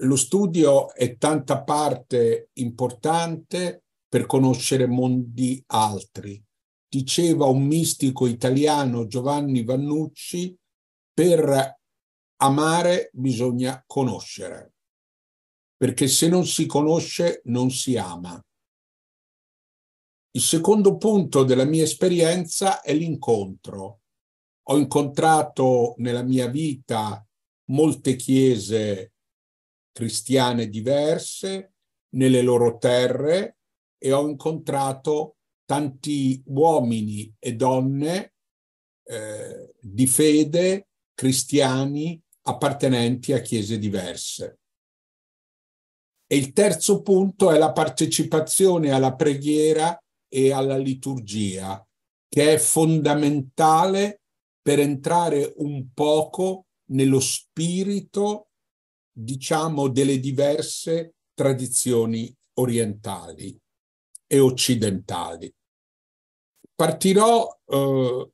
lo studio è tanta parte importante per conoscere mondi altri. Diceva un mistico italiano, Giovanni Vannucci, per amare bisogna conoscere, perché se non si conosce non si ama. Il secondo punto della mia esperienza è l'incontro. Ho incontrato nella mia vita molte chiese cristiane diverse nelle loro terre e ho incontrato tanti uomini e donne eh, di fede cristiani appartenenti a chiese diverse. E il terzo punto è la partecipazione alla preghiera e alla liturgia, che è fondamentale per entrare un poco nello spirito, diciamo, delle diverse tradizioni orientali e occidentali. Partirò eh,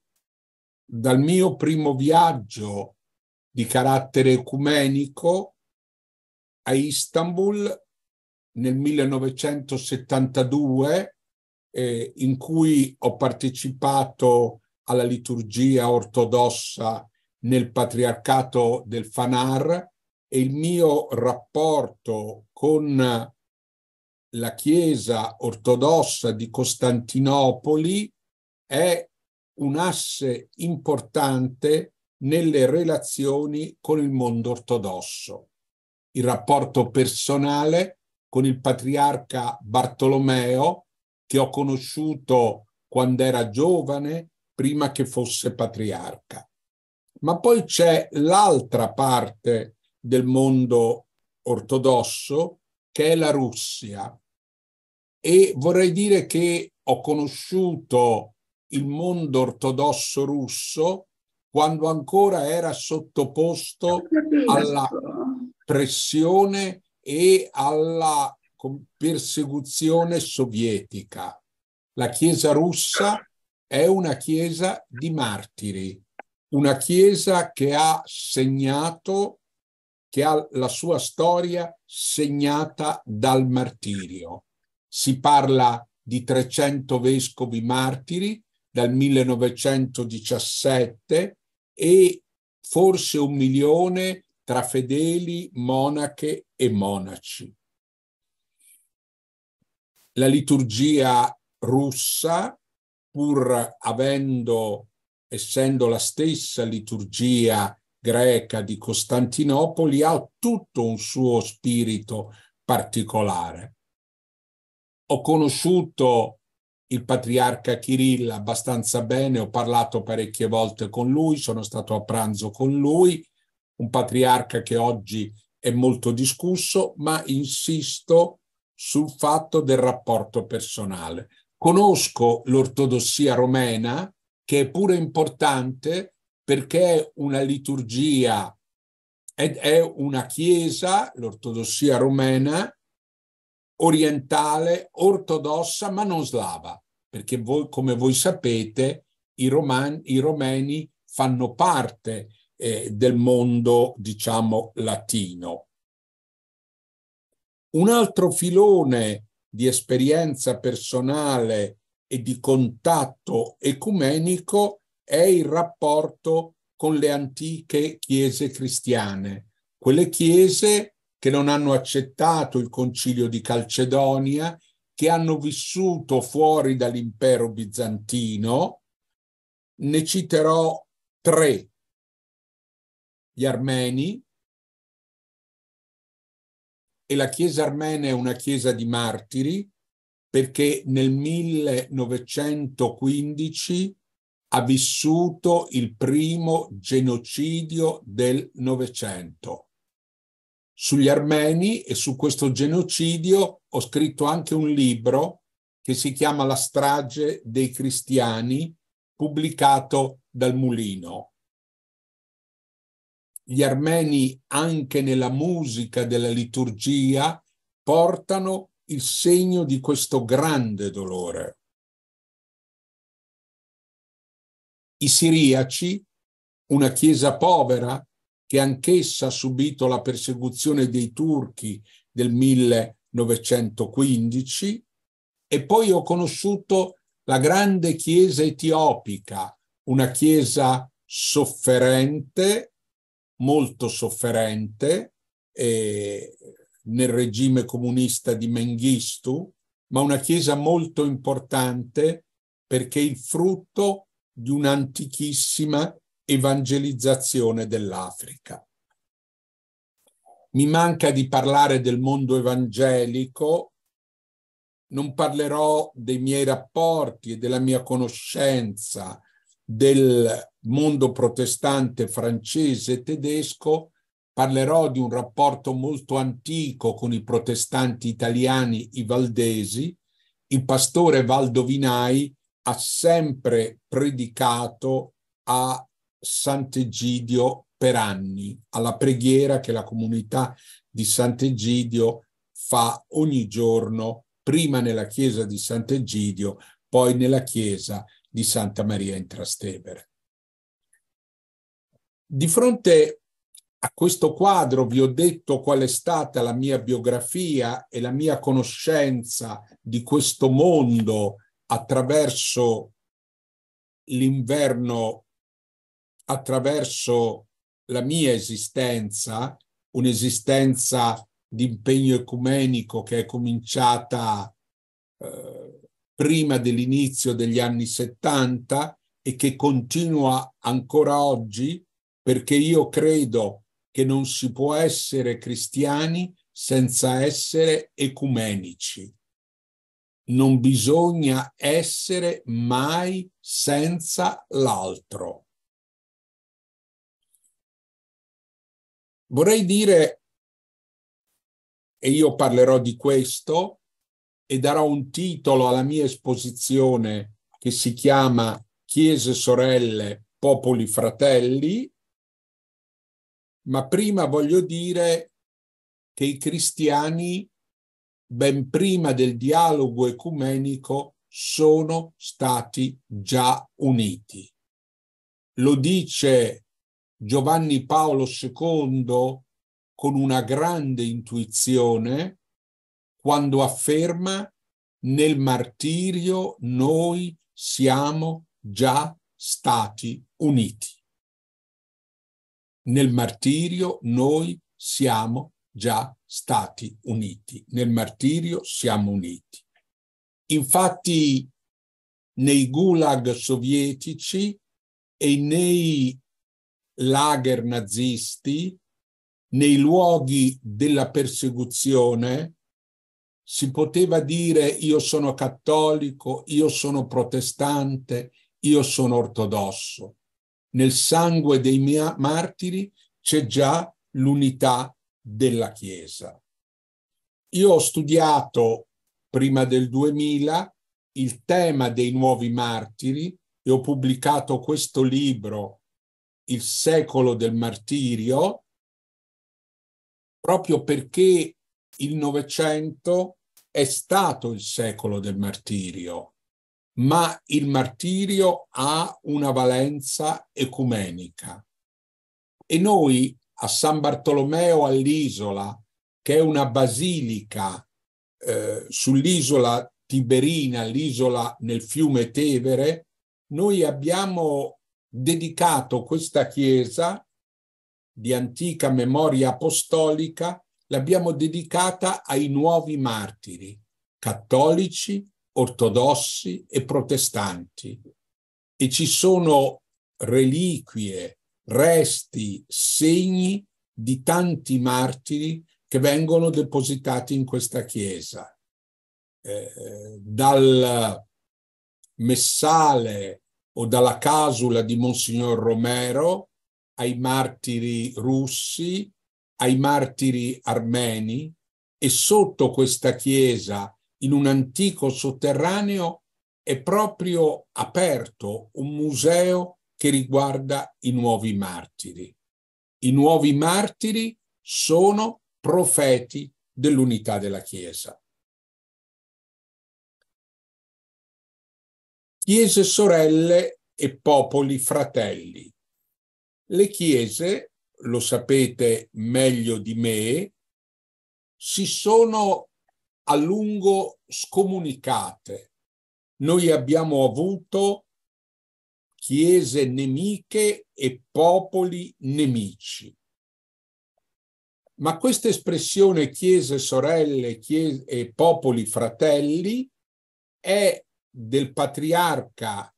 dal mio primo viaggio di carattere ecumenico a Istanbul nel 1972 eh, in cui ho partecipato alla liturgia ortodossa nel patriarcato del Fanar e il mio rapporto con la Chiesa ortodossa di Costantinopoli è un asse importante nelle relazioni con il mondo ortodosso. Il rapporto personale con il patriarca Bartolomeo che ho conosciuto quando era giovane, prima che fosse patriarca. Ma poi c'è l'altra parte del mondo ortodosso, che è la Russia. E vorrei dire che ho conosciuto il mondo ortodosso russo quando ancora era sottoposto alla pressione e alla persecuzione sovietica. La Chiesa russa è una Chiesa di martiri, una Chiesa che ha segnato, che ha la sua storia segnata dal martirio. Si parla di 300 vescovi martiri dal 1917 e forse un milione tra fedeli, monache e monaci la liturgia russa, pur avendo, essendo la stessa liturgia greca di Costantinopoli, ha tutto un suo spirito particolare. Ho conosciuto il patriarca Kirill abbastanza bene, ho parlato parecchie volte con lui, sono stato a pranzo con lui, un patriarca che oggi è molto discusso, ma insisto sul fatto del rapporto personale. Conosco l'ortodossia romena, che è pure importante perché una liturgia, ed è una chiesa, l'ortodossia romena, orientale, ortodossa, ma non slava, perché voi, come voi sapete, i, romani, i romeni fanno parte eh, del mondo, diciamo, latino. Un altro filone di esperienza personale e di contatto ecumenico è il rapporto con le antiche chiese cristiane, quelle chiese che non hanno accettato il concilio di Calcedonia, che hanno vissuto fuori dall'impero bizantino. Ne citerò tre. Gli armeni, e la Chiesa armena è una Chiesa di martiri perché nel 1915 ha vissuto il primo genocidio del Novecento. Sugli armeni e su questo genocidio ho scritto anche un libro che si chiama La strage dei cristiani, pubblicato dal Mulino gli armeni anche nella musica della liturgia portano il segno di questo grande dolore. I siriaci, una chiesa povera che anch'essa ha subito la persecuzione dei turchi del 1915 e poi ho conosciuto la grande chiesa etiopica, una chiesa sofferente, molto sofferente, eh, nel regime comunista di Mengistu, ma una chiesa molto importante perché il frutto di un'antichissima evangelizzazione dell'Africa. Mi manca di parlare del mondo evangelico, non parlerò dei miei rapporti e della mia conoscenza del mondo protestante francese e tedesco, parlerò di un rapporto molto antico con i protestanti italiani, i valdesi. Il pastore Valdovinai ha sempre predicato a Sant'Egidio per anni, alla preghiera che la comunità di Sant'Egidio fa ogni giorno, prima nella chiesa di Sant'Egidio, poi nella chiesa di Santa Maria in Trastevere. Di fronte a questo quadro vi ho detto qual è stata la mia biografia e la mia conoscenza di questo mondo attraverso l'inverno, attraverso la mia esistenza, un'esistenza di impegno ecumenico che è cominciata eh, prima dell'inizio degli anni 70 e che continua ancora oggi perché io credo che non si può essere cristiani senza essere ecumenici. Non bisogna essere mai senza l'altro. Vorrei dire, e io parlerò di questo, e darò un titolo alla mia esposizione che si chiama Chiese sorelle, popoli fratelli, ma prima voglio dire che i cristiani, ben prima del dialogo ecumenico, sono stati già uniti. Lo dice Giovanni Paolo II con una grande intuizione quando afferma nel martirio noi siamo già stati uniti. Nel martirio noi siamo già stati uniti. Nel martirio siamo uniti. Infatti nei gulag sovietici e nei lager nazisti, nei luoghi della persecuzione, si poteva dire io sono cattolico, io sono protestante, io sono ortodosso. Nel sangue dei miei martiri c'è già l'unità della Chiesa. Io ho studiato prima del 2000 il tema dei nuovi martiri e ho pubblicato questo libro, Il secolo del martirio, proprio perché il Novecento è stato il secolo del martirio, ma il martirio ha una valenza ecumenica. E noi a San Bartolomeo all'Isola, che è una basilica eh, sull'isola Tiberina, l'isola nel fiume Tevere, noi abbiamo dedicato questa chiesa di antica memoria apostolica l'abbiamo dedicata ai nuovi martiri, cattolici, ortodossi e protestanti. E ci sono reliquie, resti, segni di tanti martiri che vengono depositati in questa chiesa. Eh, dal messale o dalla casula di Monsignor Romero ai martiri russi, ai martiri armeni e sotto questa chiesa, in un antico sotterraneo, è proprio aperto un museo che riguarda i nuovi martiri. I nuovi martiri sono profeti dell'unità della Chiesa. Chiese sorelle e popoli fratelli. Le chiese lo sapete meglio di me, si sono a lungo scomunicate. Noi abbiamo avuto chiese nemiche e popoli nemici. Ma questa espressione chiese sorelle chiese, e popoli fratelli è del patriarca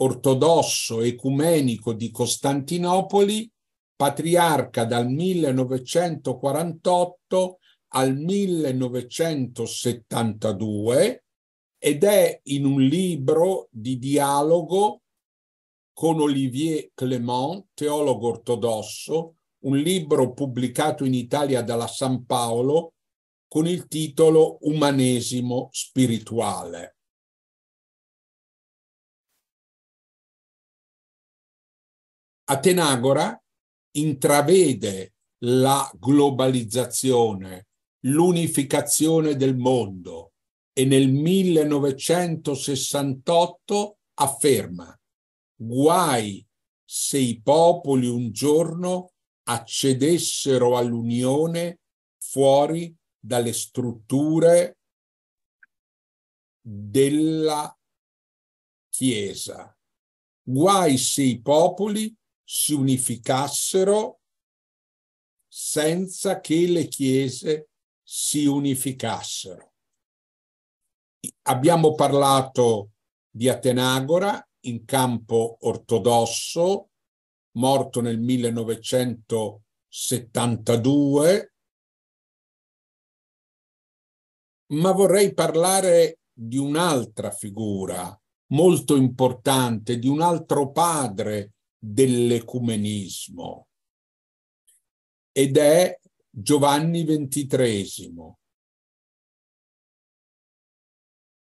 ortodosso ecumenico di Costantinopoli, patriarca dal 1948 al 1972 ed è in un libro di dialogo con Olivier Clément, teologo ortodosso, un libro pubblicato in Italia dalla San Paolo con il titolo Umanesimo spirituale. Atenagora intravede la globalizzazione, l'unificazione del mondo e nel 1968 afferma guai se i popoli un giorno accedessero all'unione fuori dalle strutture della Chiesa. Guai se i popoli si unificassero senza che le chiese si unificassero. Abbiamo parlato di Atenagora in campo ortodosso, morto nel 1972, ma vorrei parlare di un'altra figura molto importante, di un altro padre dell'ecumenismo ed è Giovanni XXIII,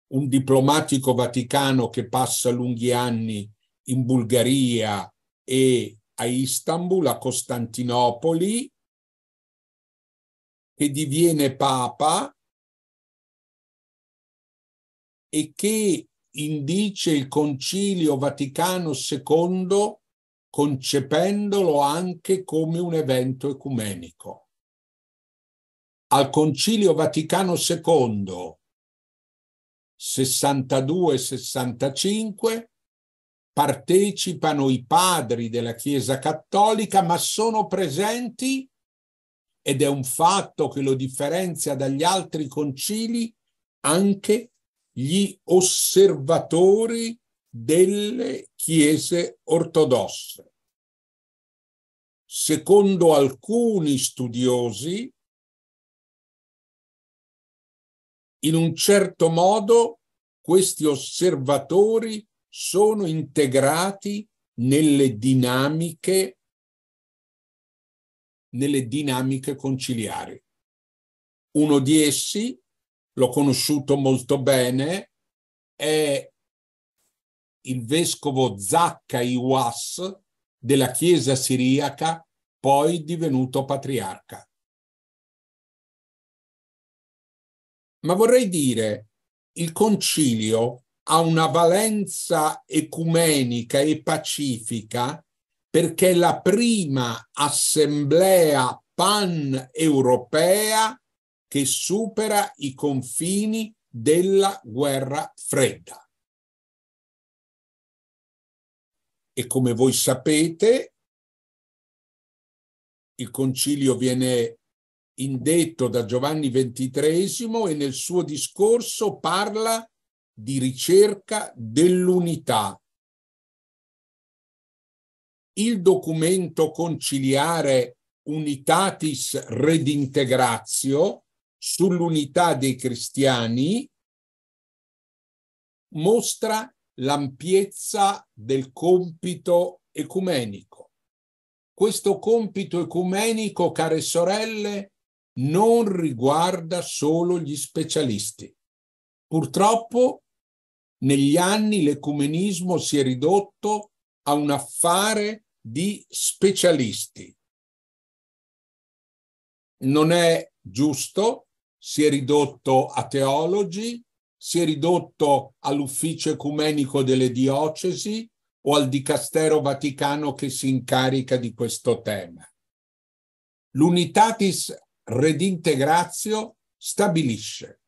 un diplomatico vaticano che passa lunghi anni in Bulgaria e a Istanbul, a Costantinopoli, che diviene papa e che indice il Concilio Vaticano II concependolo anche come un evento ecumenico. Al Concilio Vaticano II 62-65 partecipano i padri della Chiesa Cattolica, ma sono presenti, ed è un fatto che lo differenzia dagli altri concili, anche gli osservatori delle chiese ortodosse. Secondo alcuni studiosi, in un certo modo questi osservatori sono integrati nelle dinamiche nelle dinamiche conciliari. Uno di essi, l'ho conosciuto molto bene, è il vescovo Zacca Iwas della Chiesa siriaca, poi divenuto patriarca. Ma vorrei dire, il concilio ha una valenza ecumenica e pacifica perché è la prima assemblea pan-europea che supera i confini della guerra fredda. e come voi sapete il concilio viene indetto da Giovanni XXIII e nel suo discorso parla di ricerca dell'unità. Il documento conciliare Unitatis Redintegratio sull'unità dei cristiani mostra l'ampiezza del compito ecumenico. Questo compito ecumenico, care sorelle, non riguarda solo gli specialisti. Purtroppo negli anni l'ecumenismo si è ridotto a un affare di specialisti. Non è giusto, si è ridotto a teologi, si è ridotto all'ufficio ecumenico delle diocesi o al dicastero vaticano che si incarica di questo tema. L'unitatis redintegratio stabilisce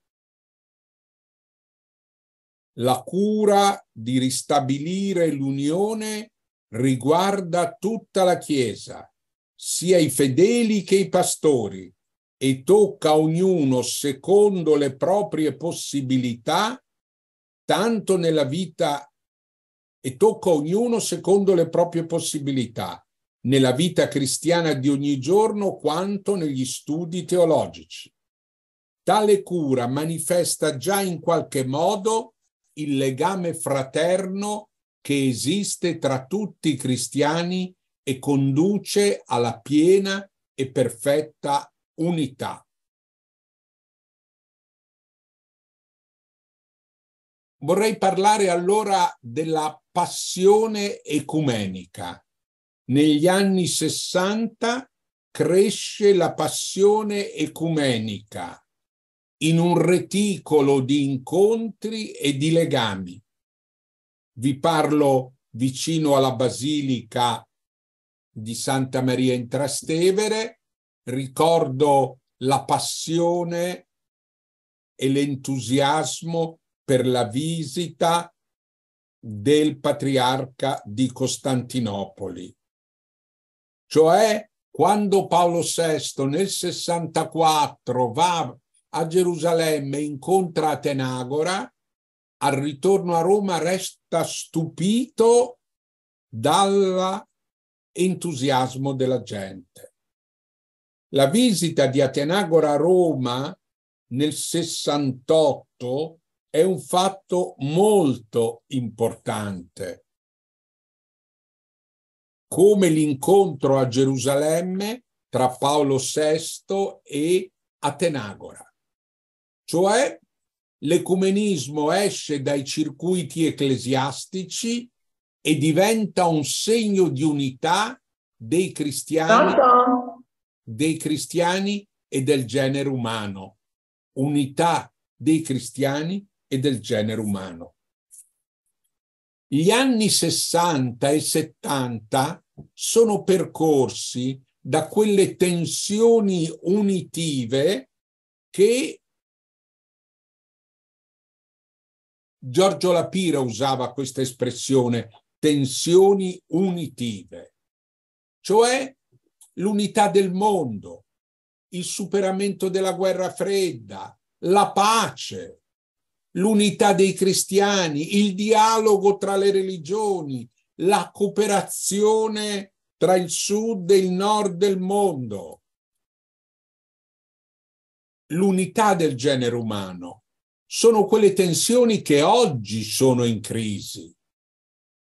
la cura di ristabilire l'unione riguarda tutta la Chiesa, sia i fedeli che i pastori, e tocca ognuno secondo le proprie possibilità, tanto nella vita e tocca ognuno secondo le proprie possibilità, nella vita cristiana di ogni giorno quanto negli studi teologici. Tale cura manifesta già in qualche modo il legame fraterno che esiste tra tutti i cristiani e conduce alla piena e perfetta unità. Vorrei parlare allora della passione ecumenica. Negli anni 60 cresce la passione ecumenica in un reticolo di incontri e di legami. Vi parlo vicino alla Basilica di Santa Maria in Trastevere, ricordo la passione e l'entusiasmo per la visita del patriarca di Costantinopoli. Cioè, quando Paolo VI nel 64 va a Gerusalemme incontra Atenagora, al ritorno a Roma resta stupito dall'entusiasmo della gente. La visita di Atenagora a Roma nel 68 è un fatto molto importante, come l'incontro a Gerusalemme tra Paolo VI e Atenagora. Cioè l'ecumenismo esce dai circuiti ecclesiastici e diventa un segno di unità dei cristiani, dei cristiani e del genere umano. Unità dei cristiani e del genere umano. Gli anni 60 e 70 sono percorsi da quelle tensioni unitive che Giorgio Lapira usava questa espressione tensioni unitive, cioè l'unità del mondo, il superamento della guerra fredda, la pace, l'unità dei cristiani, il dialogo tra le religioni, la cooperazione tra il sud e il nord del mondo, l'unità del genere umano sono quelle tensioni che oggi sono in crisi.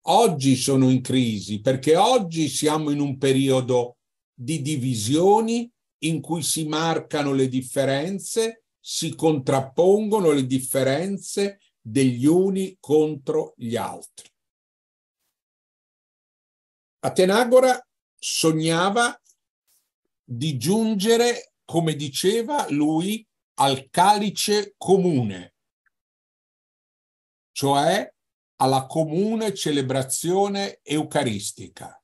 Oggi sono in crisi perché oggi siamo in un periodo di divisioni in cui si marcano le differenze, si contrappongono le differenze degli uni contro gli altri. Atenagora sognava di giungere, come diceva lui, al calice comune, cioè alla comune celebrazione eucaristica.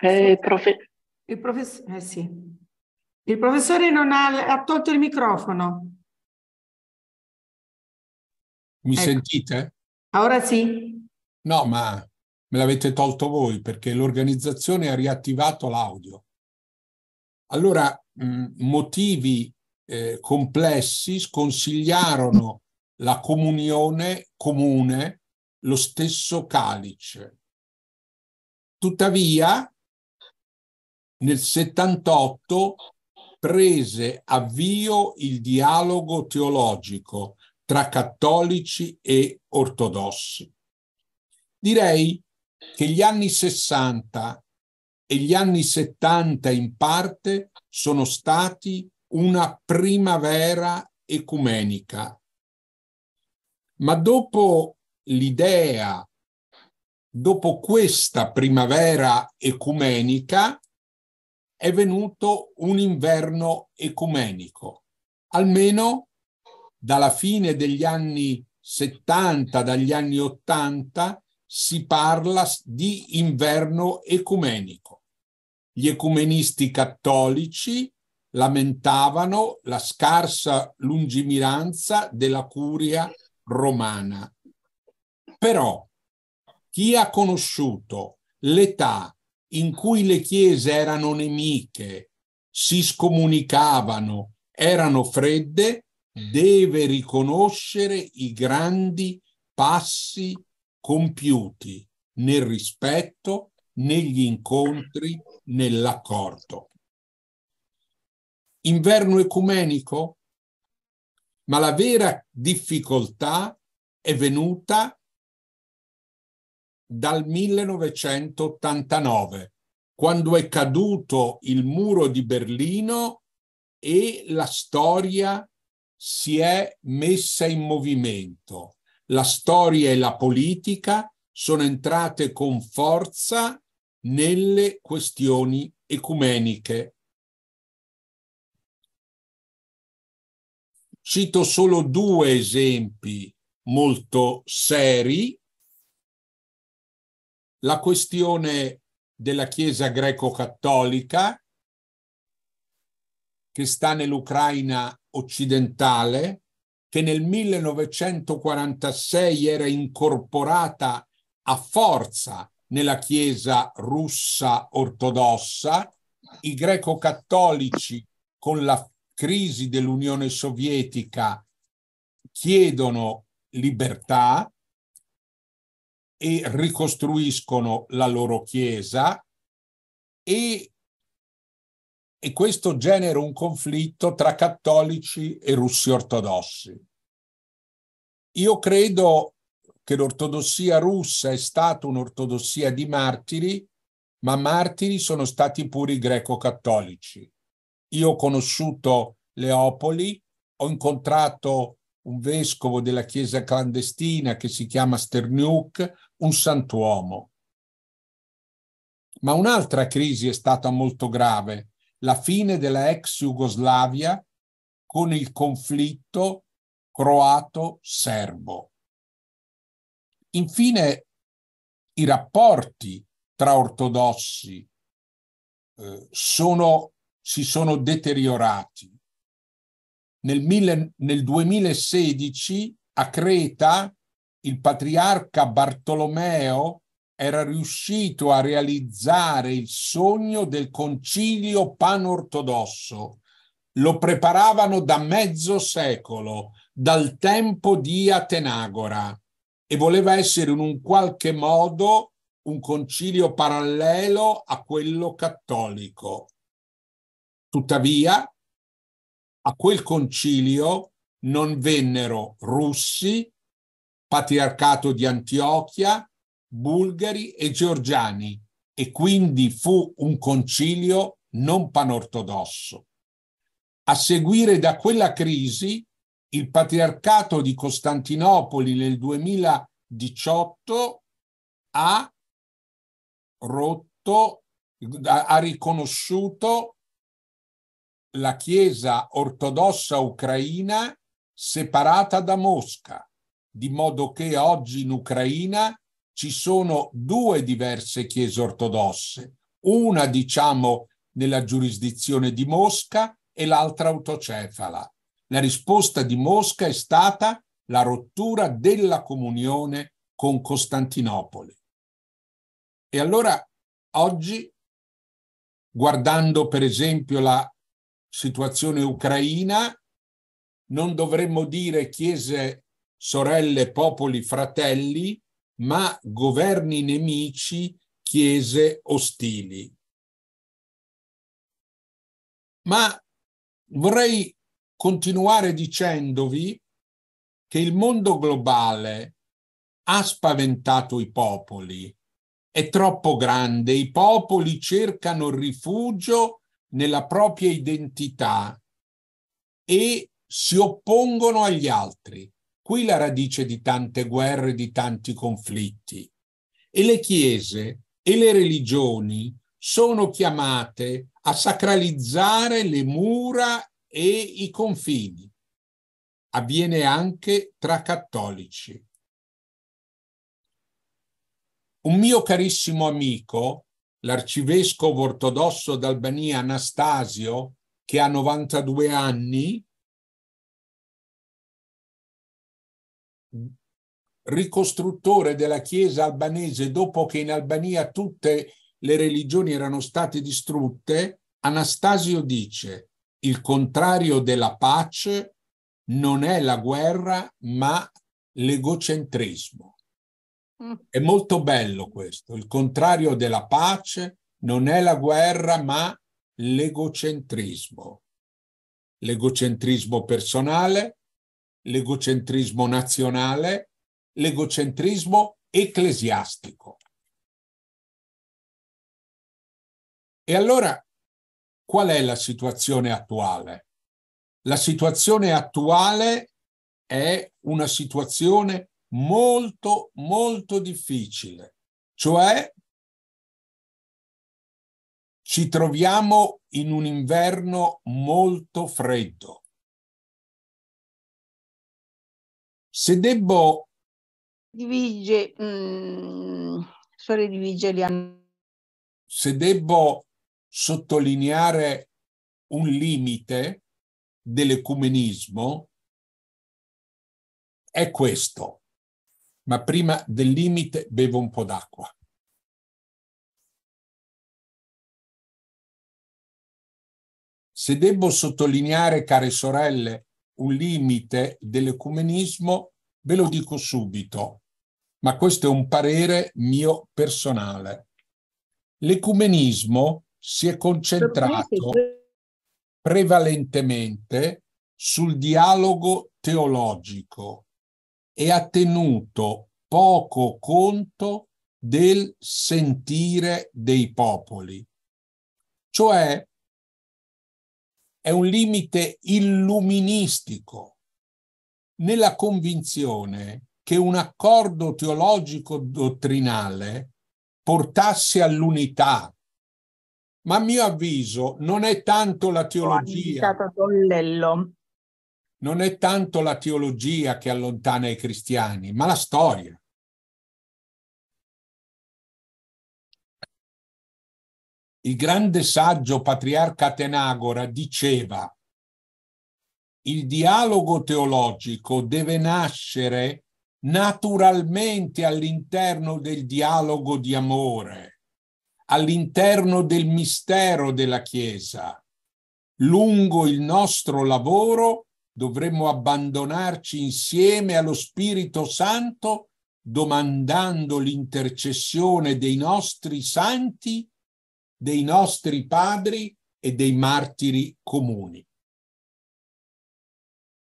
Eh, profe... il, profess... eh, sì. il professore non ha, ha tolto il microfono. Mi ecco. sentite? Ora sì. No, ma me l'avete tolto voi perché l'organizzazione ha riattivato l'audio. Allora, mh, motivi eh, complessi sconsigliarono la comunione comune, lo stesso calice. Tuttavia, nel 78 prese avvio il dialogo teologico tra cattolici e ortodossi. Direi che gli anni 60 e gli anni 70 in parte sono stati una primavera ecumenica. Ma dopo l'idea dopo questa primavera ecumenica è venuto un inverno ecumenico, almeno dalla fine degli anni 70, dagli anni 80, si parla di inverno ecumenico. Gli ecumenisti cattolici lamentavano la scarsa lungimiranza della curia romana. Però chi ha conosciuto l'età in cui le chiese erano nemiche, si scomunicavano, erano fredde, deve riconoscere i grandi passi compiuti nel rispetto, negli incontri, nell'accordo. Inverno ecumenico? Ma la vera difficoltà è venuta dal 1989, quando è caduto il muro di Berlino e la storia si è messa in movimento. La storia e la politica sono entrate con forza nelle questioni ecumeniche. Cito solo due esempi molto seri la questione della Chiesa greco-cattolica che sta nell'Ucraina occidentale, che nel 1946 era incorporata a forza nella Chiesa russa ortodossa, i greco-cattolici con la crisi dell'Unione Sovietica chiedono libertà, e ricostruiscono la loro chiesa e, e questo genera un conflitto tra cattolici e russi ortodossi. Io credo che l'ortodossia russa è stata un'ortodossia di martiri, ma martiri sono stati pure i greco-cattolici. Io ho conosciuto Leopoli, ho incontrato un vescovo della chiesa clandestina che si chiama Sterniuk, un santuomo. Ma un'altra crisi è stata molto grave, la fine della ex Jugoslavia con il conflitto croato-serbo. Infine, i rapporti tra ortodossi eh, sono, si sono deteriorati. Nel, mille, nel 2016 a Creta il patriarca Bartolomeo era riuscito a realizzare il sogno del concilio panortodosso. Lo preparavano da mezzo secolo, dal tempo di Atenagora, e voleva essere in un qualche modo un concilio parallelo a quello cattolico. Tuttavia, a quel concilio non vennero russi, patriarcato di Antiochia, bulgari e georgiani e quindi fu un concilio non panortodosso. A seguire da quella crisi, il patriarcato di Costantinopoli nel 2018 ha rotto, ha riconosciuto la Chiesa ortodossa ucraina separata da Mosca di modo che oggi in Ucraina ci sono due diverse chiese ortodosse, una diciamo nella giurisdizione di Mosca e l'altra autocefala. La risposta di Mosca è stata la rottura della comunione con Costantinopoli. E allora oggi, guardando per esempio la situazione ucraina, non dovremmo dire chiese sorelle, popoli, fratelli, ma governi nemici, chiese ostili. Ma vorrei continuare dicendovi che il mondo globale ha spaventato i popoli, è troppo grande, i popoli cercano rifugio nella propria identità e si oppongono agli altri. Qui la radice di tante guerre, di tanti conflitti. e le chiese e le religioni sono chiamate a sacralizzare le mura e i confini. Avviene anche tra cattolici. Un mio carissimo amico, l'arcivescovo ortodosso d'Albania Anastasio, che ha 92 anni, ricostruttore della Chiesa albanese dopo che in Albania tutte le religioni erano state distrutte, Anastasio dice il contrario della pace non è la guerra ma l'egocentrismo. Mm. È molto bello questo. Il contrario della pace non è la guerra, ma l'egocentrismo. L'egocentrismo personale, l'egocentrismo nazionale, l'egocentrismo ecclesiastico. E allora, qual è la situazione attuale? La situazione attuale è una situazione molto, molto difficile. Cioè, ci troviamo in un inverno molto freddo. Se debbo... Divige, mm, sorry, divige Se debbo sottolineare un limite dell'ecumenismo, è questo ma prima del limite bevo un po' d'acqua. Se devo sottolineare, care sorelle, un limite dell'ecumenismo, ve lo dico subito, ma questo è un parere mio personale. L'ecumenismo si è concentrato prevalentemente sul dialogo teologico e ha tenuto poco conto del sentire dei popoli. Cioè è un limite illuministico nella convinzione che un accordo teologico dottrinale portasse all'unità. Ma a mio avviso non è tanto la teologia non è tanto la teologia che allontana i cristiani, ma la storia. Il grande saggio patriarca Atenagora diceva il dialogo teologico deve nascere naturalmente all'interno del dialogo di amore, all'interno del mistero della Chiesa. Lungo il nostro lavoro dovremmo abbandonarci insieme allo Spirito Santo domandando l'intercessione dei nostri santi, dei nostri padri e dei martiri comuni.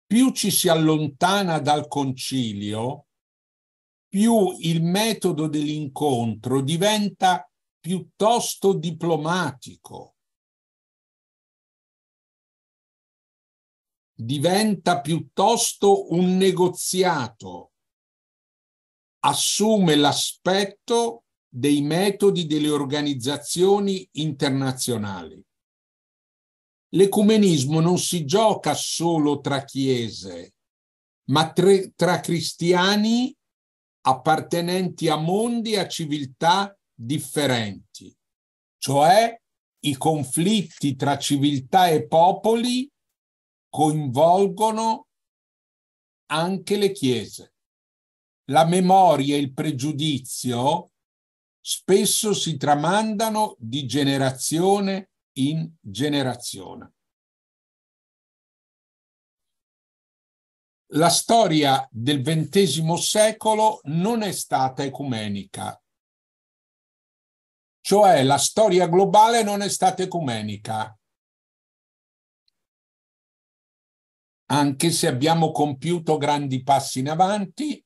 Più ci si allontana dal concilio, più il metodo dell'incontro diventa piuttosto diplomatico, diventa piuttosto un negoziato, assume l'aspetto dei metodi delle organizzazioni internazionali. L'ecumenismo non si gioca solo tra chiese, ma tre, tra cristiani appartenenti a mondi e a civiltà differenti, cioè i conflitti tra civiltà e popoli coinvolgono anche le chiese. La memoria e il pregiudizio spesso si tramandano di generazione in generazione. La storia del XX secolo non è stata ecumenica, cioè la storia globale non è stata ecumenica. anche se abbiamo compiuto grandi passi in avanti,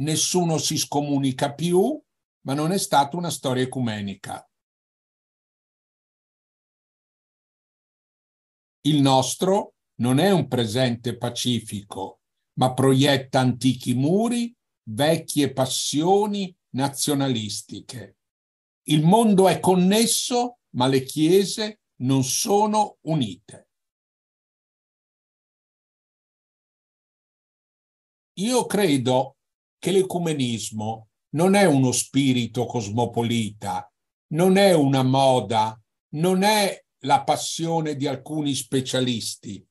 nessuno si scomunica più, ma non è stata una storia ecumenica. Il nostro non è un presente pacifico, ma proietta antichi muri, vecchie passioni, nazionalistiche. Il mondo è connesso, ma le chiese non sono unite. Io credo che l'ecumenismo non è uno spirito cosmopolita, non è una moda, non è la passione di alcuni specialisti,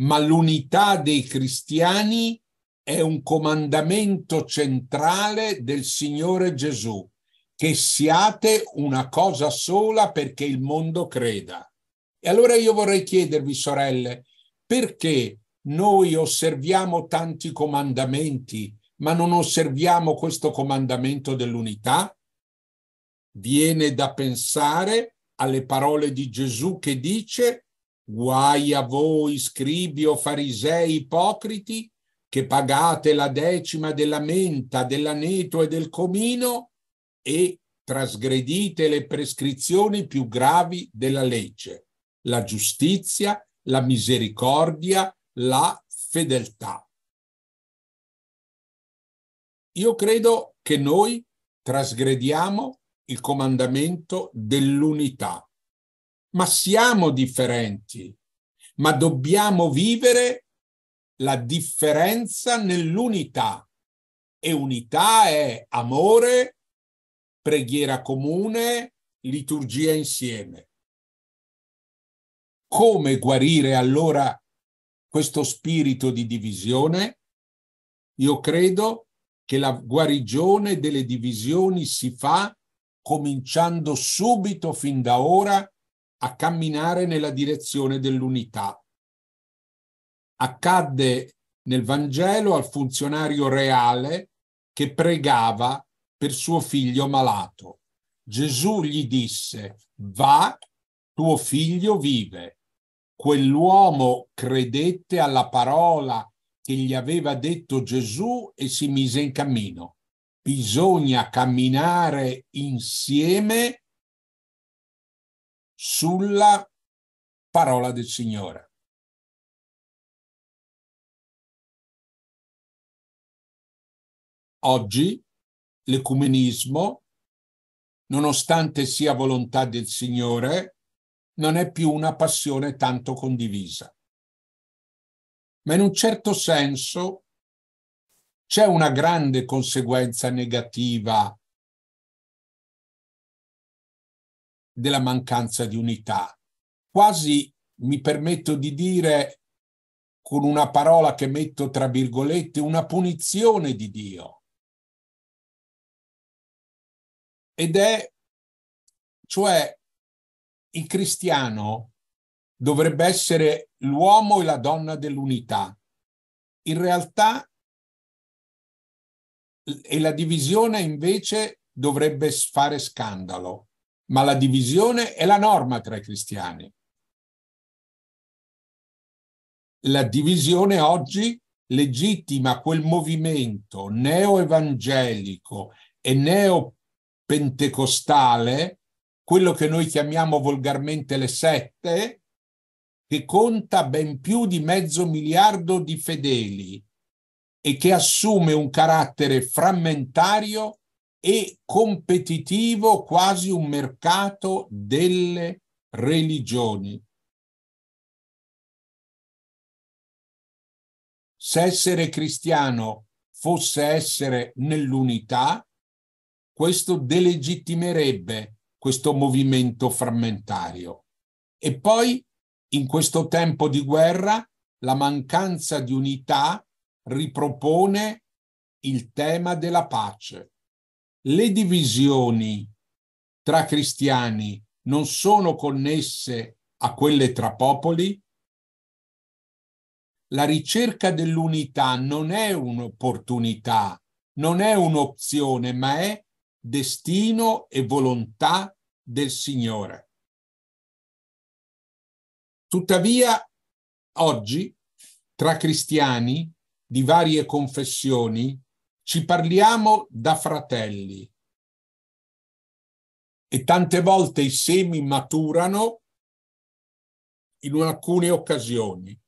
ma l'unità dei cristiani è un comandamento centrale del Signore Gesù, che siate una cosa sola perché il mondo creda. E allora io vorrei chiedervi, sorelle, perché noi osserviamo tanti comandamenti, ma non osserviamo questo comandamento dell'unità? Viene da pensare alle parole di Gesù che dice Guai a voi, scribi o farisei ipocriti, che pagate la decima della menta, dell'aneto e del comino e trasgredite le prescrizioni più gravi della legge, la giustizia, la misericordia, la fedeltà. Io credo che noi trasgrediamo il comandamento dell'unità, ma siamo differenti, ma dobbiamo vivere la differenza nell'unità. E unità è amore, preghiera comune, liturgia insieme. Come guarire allora questo spirito di divisione? Io credo che la guarigione delle divisioni si fa cominciando subito, fin da ora, a camminare nella direzione dell'unità. Accadde nel Vangelo al funzionario reale che pregava per suo figlio malato. Gesù gli disse, va, tuo figlio vive. Quell'uomo credette alla parola che gli aveva detto Gesù e si mise in cammino. Bisogna camminare insieme sulla parola del Signore. Oggi l'ecumenismo, nonostante sia volontà del Signore, non è più una passione tanto condivisa. Ma in un certo senso c'è una grande conseguenza negativa della mancanza di unità. Quasi mi permetto di dire con una parola che metto tra virgolette, una punizione di Dio. Ed è, cioè, il cristiano dovrebbe essere l'uomo e la donna dell'unità. In realtà, e la divisione invece dovrebbe fare scandalo, ma la divisione è la norma tra i cristiani. La divisione oggi legittima quel movimento neoevangelico e neopentecostale, quello che noi chiamiamo volgarmente le sette, che conta ben più di mezzo miliardo di fedeli e che assume un carattere frammentario e competitivo, quasi un mercato delle religioni. Se essere cristiano fosse essere nell'unità, questo delegittimerebbe questo movimento frammentario. E poi in questo tempo di guerra la mancanza di unità ripropone il tema della pace. Le divisioni tra cristiani non sono connesse a quelle tra popoli? La ricerca dell'unità non è un'opportunità, non è un'opzione, ma è destino e volontà del Signore. Tuttavia, oggi, tra cristiani di varie confessioni, ci parliamo da fratelli e tante volte i semi maturano in alcune occasioni.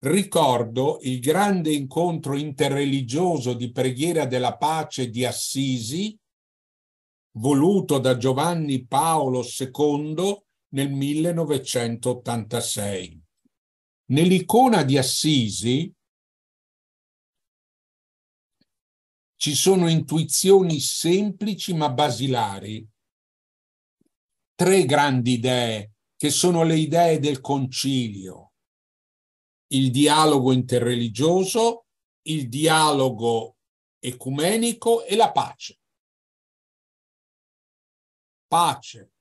Ricordo il grande incontro interreligioso di preghiera della pace di Assisi voluto da Giovanni Paolo II nel 1986. Nell'icona di Assisi ci sono intuizioni semplici ma basilari, tre grandi idee che sono le idee del concilio, il dialogo interreligioso, il dialogo ecumenico e la pace. Pace,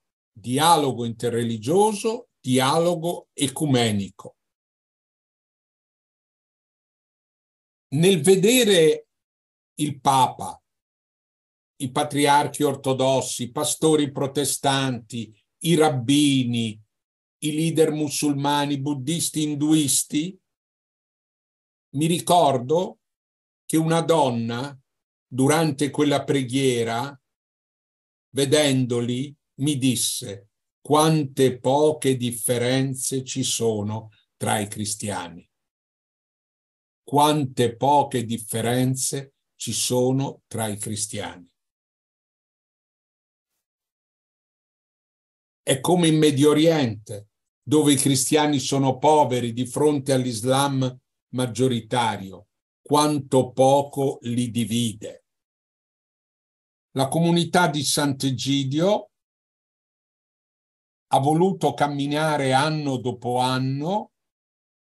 dialogo interreligioso, dialogo ecumenico. Nel vedere il Papa, i patriarchi ortodossi, i pastori protestanti, i rabbini, i leader musulmani, buddisti, induisti, mi ricordo che una donna durante quella preghiera, vedendoli, mi disse quante poche differenze ci sono tra i cristiani. Quante poche differenze ci sono tra i cristiani. È come in Medio Oriente, dove i cristiani sono poveri di fronte all'Islam maggioritario, quanto poco li divide. La comunità di Sant'Egidio ha voluto camminare anno dopo anno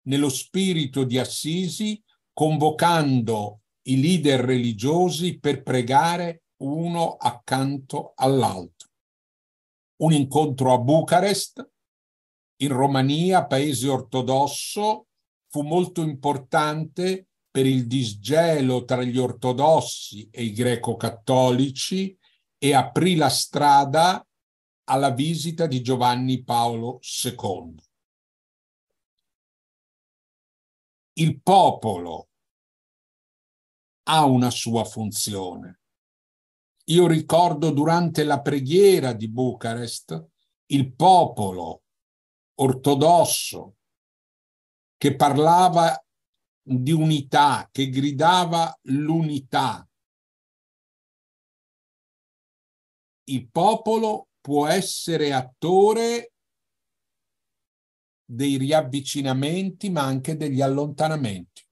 nello spirito di Assisi, convocando i leader religiosi per pregare uno accanto all'altro. Un incontro a Bucarest, in Romania, paese ortodosso, fu molto importante per il disgelo tra gli ortodossi e i greco-cattolici e aprì la strada alla visita di Giovanni Paolo II. Il popolo ha una sua funzione. Io ricordo durante la preghiera di Bucarest il popolo ortodosso che parlava di unità, che gridava l'unità. Il popolo può essere attore dei riavvicinamenti, ma anche degli allontanamenti.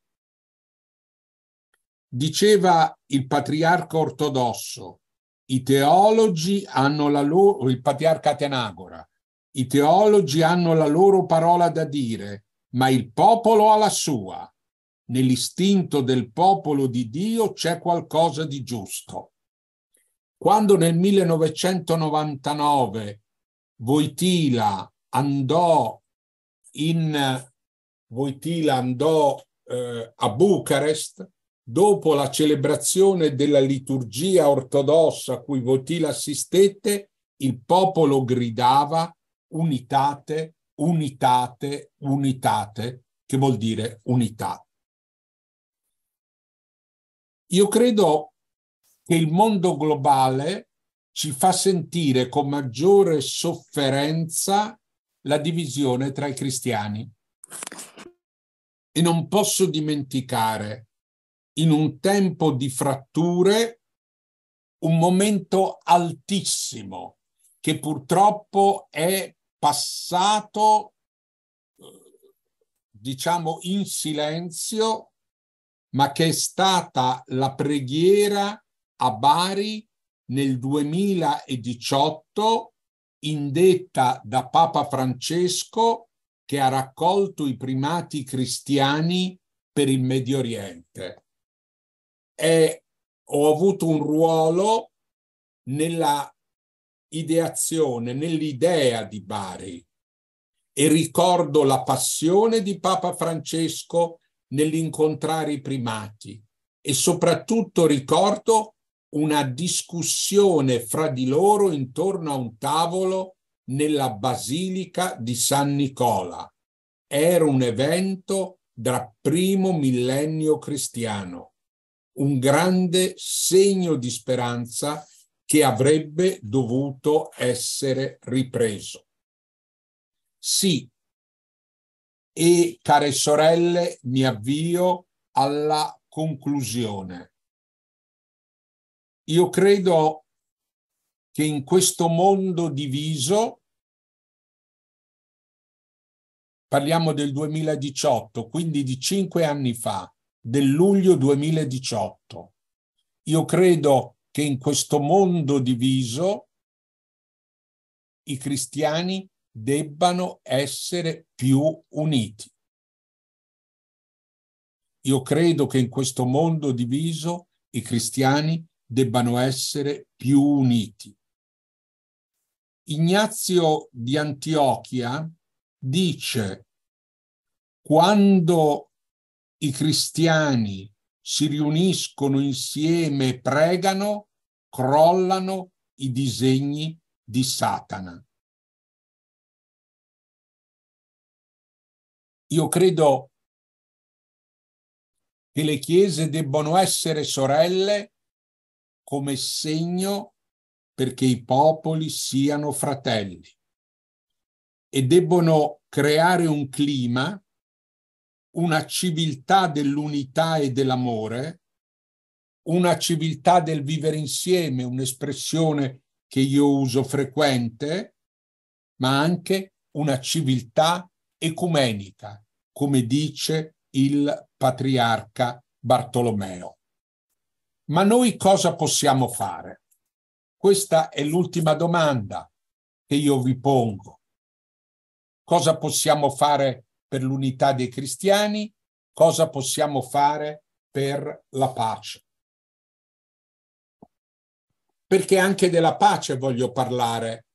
Diceva il patriarca ortodosso, i teologi hanno la loro, il patriarca Atenagora, i teologi hanno la loro parola da dire, ma il popolo ha la sua. Nell'istinto del popolo di Dio c'è qualcosa di giusto. Quando nel 1999 Voitila andò in Voitila andò eh, a Bucarest, dopo la celebrazione della liturgia ortodossa a cui Voitila assistette, il popolo gridava unitate, unitate, unitate, che vuol dire unità. Io credo che il mondo globale ci fa sentire con maggiore sofferenza la divisione tra i cristiani. E non posso dimenticare, in un tempo di fratture, un momento altissimo che purtroppo è passato, diciamo, in silenzio, ma che è stata la preghiera a Bari nel 2018 indetta da Papa Francesco che ha raccolto i primati cristiani per il Medio Oriente. E ho avuto un ruolo nella ideazione, nell'idea di Bari e ricordo la passione di Papa Francesco nell'incontrare i primati e soprattutto ricordo una discussione fra di loro intorno a un tavolo nella Basilica di San Nicola. Era un evento da primo millennio cristiano, un grande segno di speranza che avrebbe dovuto essere ripreso. Sì, e care sorelle, mi avvio alla conclusione. Io credo che in questo mondo diviso, parliamo del 2018, quindi di cinque anni fa, del luglio 2018, io credo che in questo mondo diviso i cristiani debbano essere più uniti. Io credo che in questo mondo diviso i cristiani debbano essere più uniti. Ignazio di Antiochia dice quando i cristiani si riuniscono insieme e pregano, crollano i disegni di Satana. Io credo che le chiese debbano essere sorelle come segno perché i popoli siano fratelli e debbono creare un clima, una civiltà dell'unità e dell'amore, una civiltà del vivere insieme, un'espressione che io uso frequente, ma anche una civiltà ecumenica, come dice il patriarca Bartolomeo. Ma noi cosa possiamo fare? Questa è l'ultima domanda che io vi pongo. Cosa possiamo fare per l'unità dei cristiani? Cosa possiamo fare per la pace? Perché anche della pace voglio parlare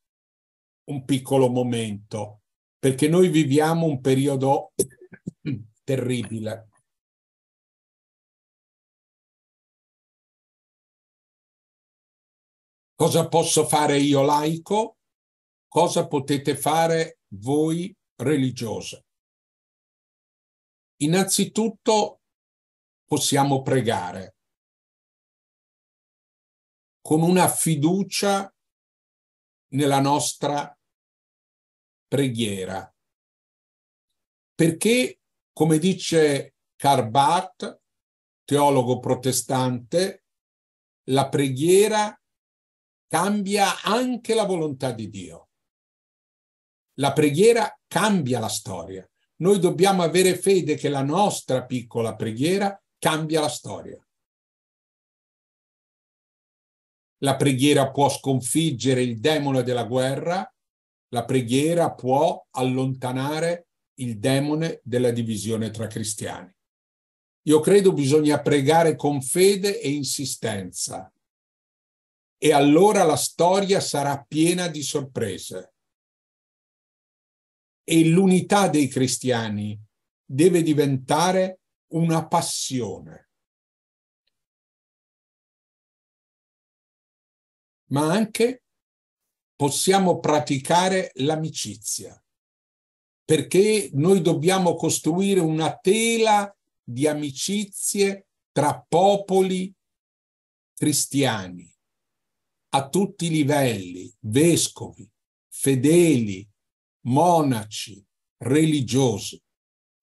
un piccolo momento perché noi viviamo un periodo terribile. Cosa posso fare io laico? Cosa potete fare voi religiose? Innanzitutto possiamo pregare con una fiducia nella nostra preghiera. Perché, come dice Karl teologo protestante, la preghiera cambia anche la volontà di Dio. La preghiera cambia la storia. Noi dobbiamo avere fede che la nostra piccola preghiera cambia la storia. La preghiera può sconfiggere il demone della guerra, la preghiera può allontanare il demone della divisione tra cristiani. Io credo bisogna pregare con fede e insistenza e allora la storia sarà piena di sorprese. E l'unità dei cristiani deve diventare una passione. Ma anche possiamo praticare l'amicizia, perché noi dobbiamo costruire una tela di amicizie tra popoli cristiani a tutti i livelli, vescovi, fedeli, monaci, religiosi.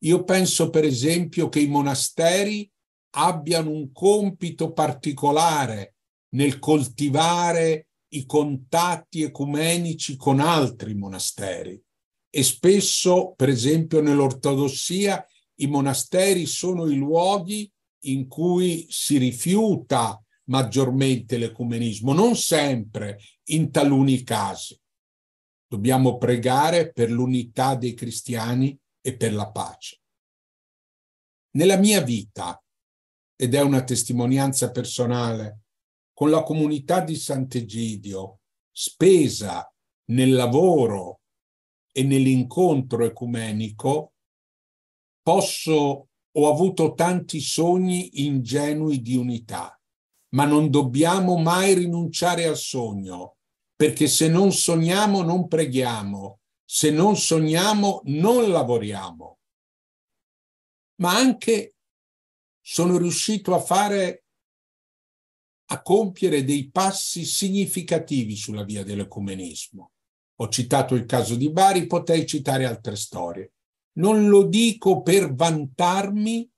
Io penso per esempio che i monasteri abbiano un compito particolare nel coltivare i contatti ecumenici con altri monasteri e spesso, per esempio, nell'ortodossia i monasteri sono i luoghi in cui si rifiuta maggiormente l'ecumenismo, non sempre, in taluni casi. Dobbiamo pregare per l'unità dei cristiani e per la pace. Nella mia vita, ed è una testimonianza personale, con la comunità di Sant'Egidio, spesa nel lavoro e nell'incontro ecumenico, posso, ho avuto tanti sogni ingenui di unità, ma non dobbiamo mai rinunciare al sogno, perché se non sogniamo non preghiamo, se non sogniamo non lavoriamo. Ma anche sono riuscito a fare a compiere dei passi significativi sulla via dell'ecumenismo. Ho citato il caso di Bari, potrei citare altre storie. Non lo dico per vantarmi,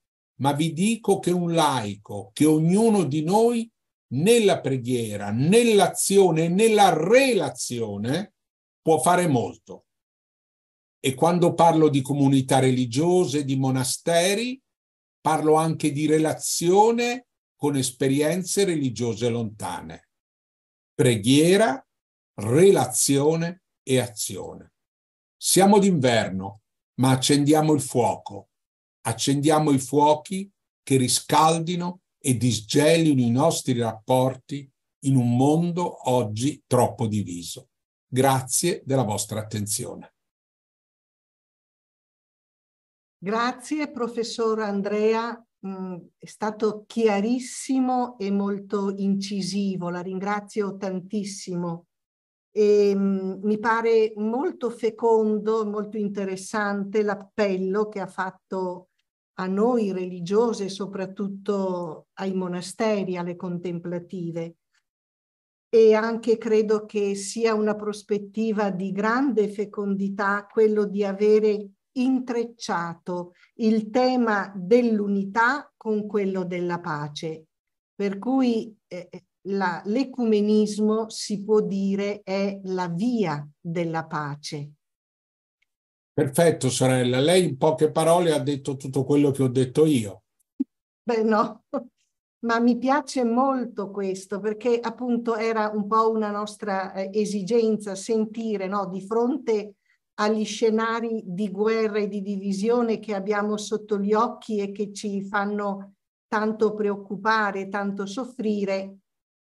ma vi dico che un laico, che ognuno di noi nella preghiera, nell'azione, nella relazione, può fare molto. E quando parlo di comunità religiose, di monasteri, parlo anche di relazione con esperienze religiose lontane. Preghiera, relazione e azione. Siamo d'inverno, ma accendiamo il fuoco. Accendiamo i fuochi che riscaldino e disgelino i nostri rapporti in un mondo oggi troppo diviso. Grazie della vostra attenzione. Grazie professor Andrea, mm, è stato chiarissimo e molto incisivo, la ringrazio tantissimo. E, um, mi pare molto fecondo, molto interessante l'appello che ha fatto a noi religiose, soprattutto ai monasteri, alle contemplative. E anche credo che sia una prospettiva di grande fecondità quello di avere intrecciato il tema dell'unità con quello della pace. Per cui eh, eh l'ecumenismo si può dire è la via della pace. Perfetto, sorella. Lei in poche parole ha detto tutto quello che ho detto io. Beh, no, ma mi piace molto questo perché appunto era un po' una nostra eh, esigenza sentire no, di fronte agli scenari di guerra e di divisione che abbiamo sotto gli occhi e che ci fanno tanto preoccupare, tanto soffrire,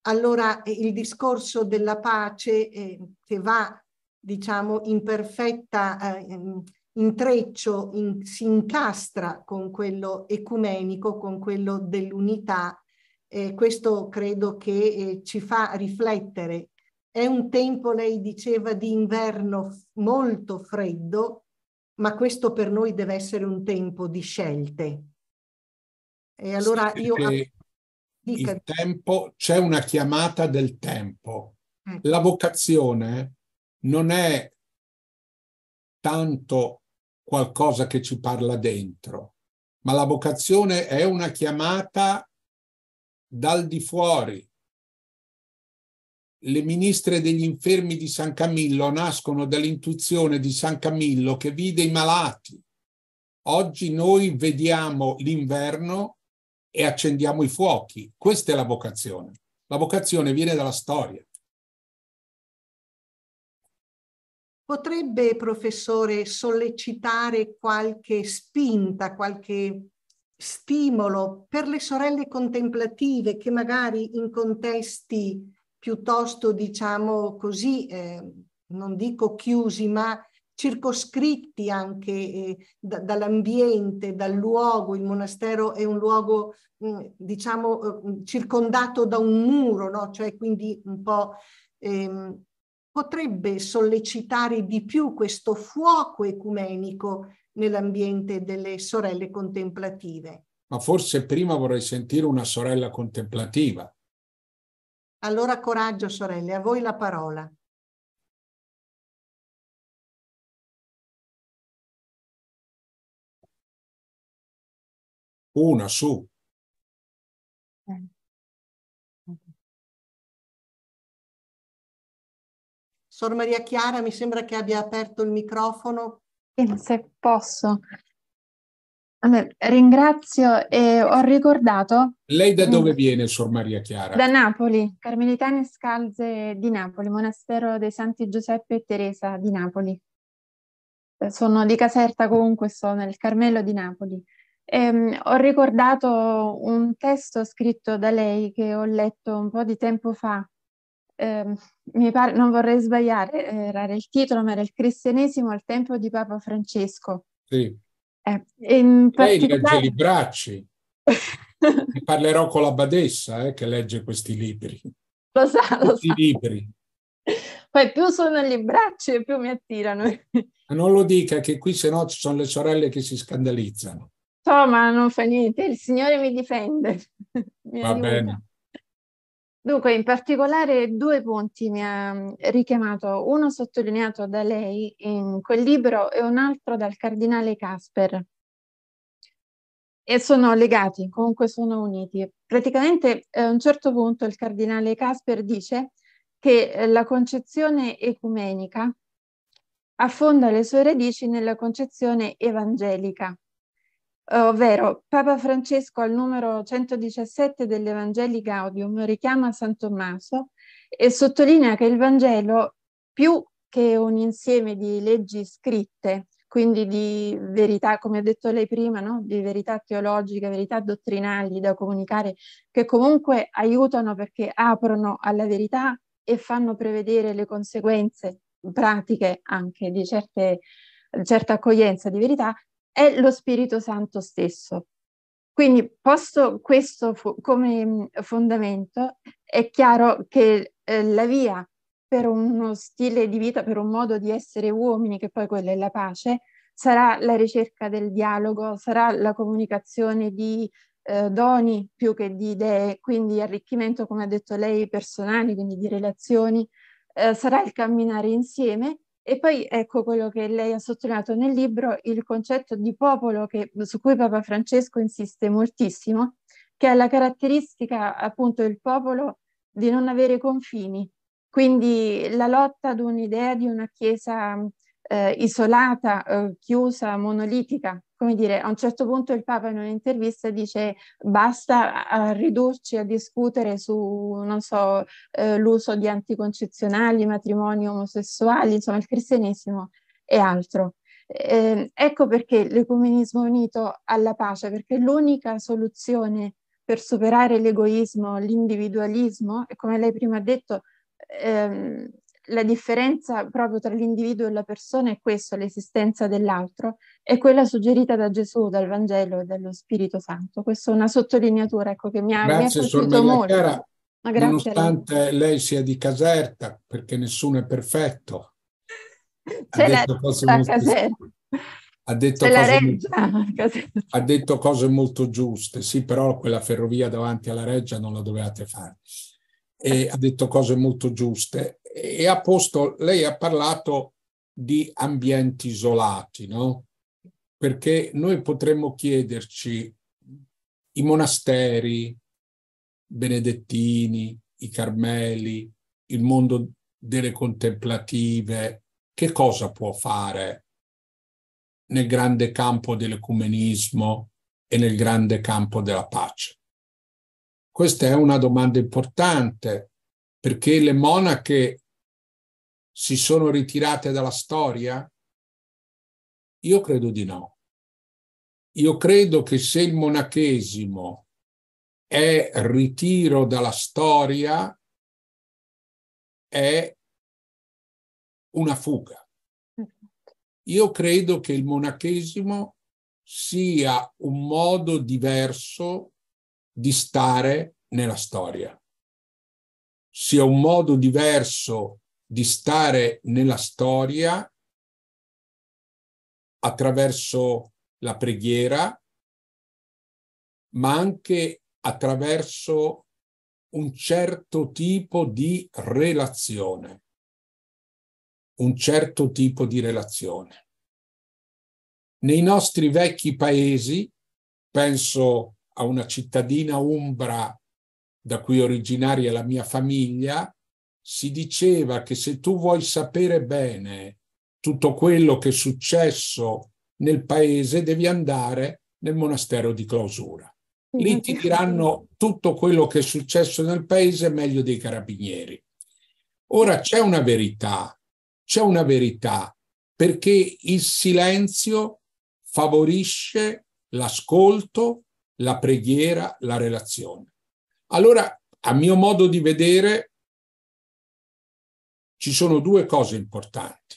allora eh, il discorso della pace eh, che va diciamo in perfetta eh, intreccio, in, si incastra con quello ecumenico, con quello dell'unità, eh, questo credo che eh, ci fa riflettere è un tempo, lei diceva, di inverno molto freddo, ma questo per noi deve essere un tempo di scelte. E allora sì, io... Dica. Il tempo, c'è una chiamata del tempo. Ecco. La vocazione non è tanto qualcosa che ci parla dentro, ma la vocazione è una chiamata dal di fuori, le ministre degli infermi di San Camillo nascono dall'intuizione di San Camillo che vide i malati. Oggi noi vediamo l'inverno e accendiamo i fuochi. Questa è la vocazione. La vocazione viene dalla storia. Potrebbe, professore, sollecitare qualche spinta, qualche stimolo per le sorelle contemplative che magari in contesti piuttosto diciamo così, eh, non dico chiusi, ma circoscritti anche eh, da, dall'ambiente, dal luogo. Il monastero è un luogo, mh, mm, diciamo, eh, circondato da un muro, no? cioè quindi un po' ehm, potrebbe sollecitare di più questo fuoco ecumenico nell'ambiente delle sorelle contemplative. Ma forse prima vorrei sentire una sorella contemplativa. Allora coraggio, sorelle, a voi la parola. Una, su. Sor Maria Chiara, mi sembra che abbia aperto il microfono. Se posso. Allora, ringrazio e ho ricordato. Lei da dove mm. viene, Sor Maria Chiara? Da Napoli, Carmelitane Scalze di Napoli, monastero dei Santi Giuseppe e Teresa di Napoli. Sono di Caserta, comunque sto nel Carmelo di Napoli. E, um, ho ricordato un testo scritto da lei che ho letto un po' di tempo fa. Eh, mi pare, non vorrei sbagliare, era il titolo, ma era Il cristianesimo al tempo di Papa Francesco. Sì eh, Lei particolare... legge i bracci. ne parlerò con la badessa eh, che legge questi libri. Lo sa, lo questi sa. libri. Poi più sono gli bracci più mi attirano. Ma non lo dica che qui se no ci sono le sorelle che si scandalizzano. No, ma non fa niente, il Signore mi difende. mi Va aiuta. bene. Dunque, in particolare due punti mi ha mm, richiamato, uno sottolineato da lei in quel libro e un altro dal cardinale Casper. e sono legati, comunque sono uniti. Praticamente a un certo punto il cardinale Casper dice che eh, la concezione ecumenica affonda le sue radici nella concezione evangelica, ovvero Papa Francesco al numero 117 dell'Evangeli Gaudium richiama San Tommaso e sottolinea che il Vangelo, più che un insieme di leggi scritte, quindi di verità, come ha detto lei prima, no? di verità teologiche, verità dottrinali da comunicare, che comunque aiutano perché aprono alla verità e fanno prevedere le conseguenze pratiche anche di certe, certa accoglienza di verità, è lo Spirito Santo stesso. Quindi, posto questo fo- come fondamento, è chiaro che eh, la via per uno stile di vita, per un modo di essere uomini, che poi quella è la pace, sarà la ricerca del dialogo, sarà la comunicazione di eh, doni più che di idee, quindi arricchimento, come ha detto lei, personali, quindi di relazioni, eh, sarà il camminare insieme. E poi ecco quello che lei ha sottolineato nel libro, il concetto di popolo che, su cui Papa Francesco insiste moltissimo, che ha la caratteristica appunto il popolo di non avere confini, quindi la lotta ad un'idea di una Chiesa eh, isolata, eh, chiusa, monolitica. Come dire, a un certo punto il Papa in un'intervista dice basta a ridurci a discutere su, non so, eh, l'uso di anticoncezionali, matrimoni omosessuali, insomma il cristianesimo e altro. Eh, ecco perché l'ecumenismo unito alla pace, perché l'unica soluzione per superare l'egoismo, l'individualismo, e come lei prima ha detto, ehm, la differenza proprio tra l'individuo e la persona è questo, l'esistenza dell'altro, è quella suggerita da Gesù, dal Vangelo e dallo Spirito Santo. Questa è una sottolineatura ecco, che mi ha, grazie, mi ha colpito molto. Chiara, nonostante lei. lei. sia di Caserta, perché nessuno è perfetto, C'è ha detto cose molto, ha detto, cose molto, ha detto cose molto giuste, sì, però quella ferrovia davanti alla reggia non la dovevate fare e ha detto cose molto giuste e ha posto, lei ha parlato di ambienti isolati, no? Perché noi potremmo chiederci i monasteri benedettini, i carmeli, il mondo delle contemplative, che cosa può fare nel grande campo dell'ecumenismo e nel grande campo della pace? Questa è una domanda importante perché le monache si sono ritirate dalla storia? Io credo di no. Io credo che se il monachesimo è ritiro dalla storia, è una fuga. Io credo che il monachesimo sia un modo diverso di stare nella storia, sia un modo diverso di stare nella storia attraverso la preghiera, ma anche attraverso un certo tipo di relazione, un certo tipo di relazione. Nei nostri vecchi paesi, penso a una cittadina umbra da cui originaria la mia famiglia, si diceva che se tu vuoi sapere bene tutto quello che è successo nel paese, devi andare nel monastero di clausura. Lì ti diranno tutto quello che è successo nel paese meglio dei carabinieri. Ora c'è una verità, c'è una verità, perché il silenzio favorisce l'ascolto la preghiera, la relazione. Allora, a mio modo di vedere, ci sono due cose importanti.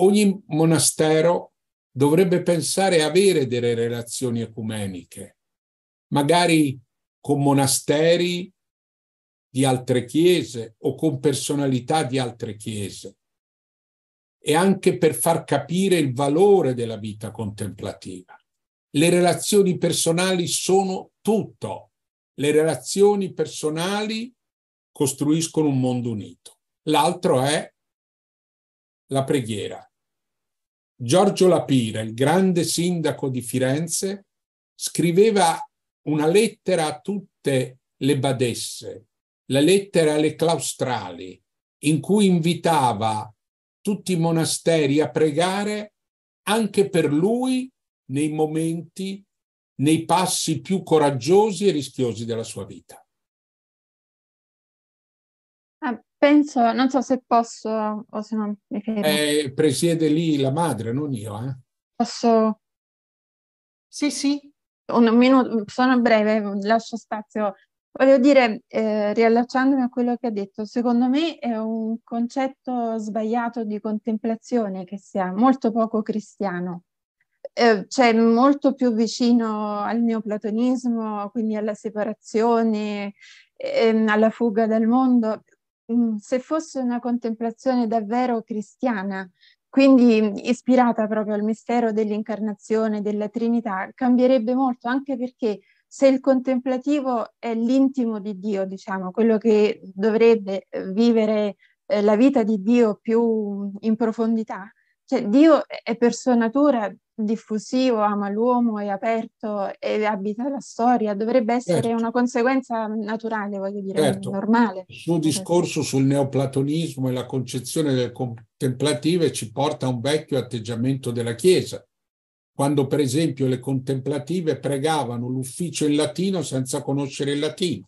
Ogni monastero dovrebbe pensare a avere delle relazioni ecumeniche, magari con monasteri di altre chiese o con personalità di altre chiese, e anche per far capire il valore della vita contemplativa. Le relazioni personali sono tutto. Le relazioni personali costruiscono un mondo unito. L'altro è la preghiera. Giorgio Lapira, il grande sindaco di Firenze, scriveva una lettera a tutte le badesse, la lettera alle claustrali, in cui invitava tutti i monasteri a pregare anche per lui nei momenti, nei passi più coraggiosi e rischiosi della sua vita. Ah, penso, non so se posso o se non mi fermo. Eh, presiede lì la madre, non io. Eh. Posso? Sì, sì. Un minuto, sono breve, lascio spazio. Voglio dire, eh, riallacciandomi a quello che ha detto, secondo me è un concetto sbagliato di contemplazione che sia molto poco cristiano. Eh, cioè molto più vicino al neoplatonismo, quindi alla separazione, ehm, alla fuga dal mondo. Mm, se fosse una contemplazione davvero cristiana, quindi ispirata proprio al mistero dell'incarnazione, della Trinità, cambierebbe molto, anche perché se il contemplativo è l'intimo di Dio, diciamo, quello che dovrebbe vivere eh, la vita di Dio più in profondità, cioè Dio è per sua natura diffusivo, ama l'uomo, è aperto e abita la storia, dovrebbe essere certo. una conseguenza naturale, voglio dire, certo. normale. Il suo discorso sul neoplatonismo e la concezione del contemplative ci porta a un vecchio atteggiamento della Chiesa, quando per esempio le contemplative pregavano l'ufficio in latino senza conoscere il latino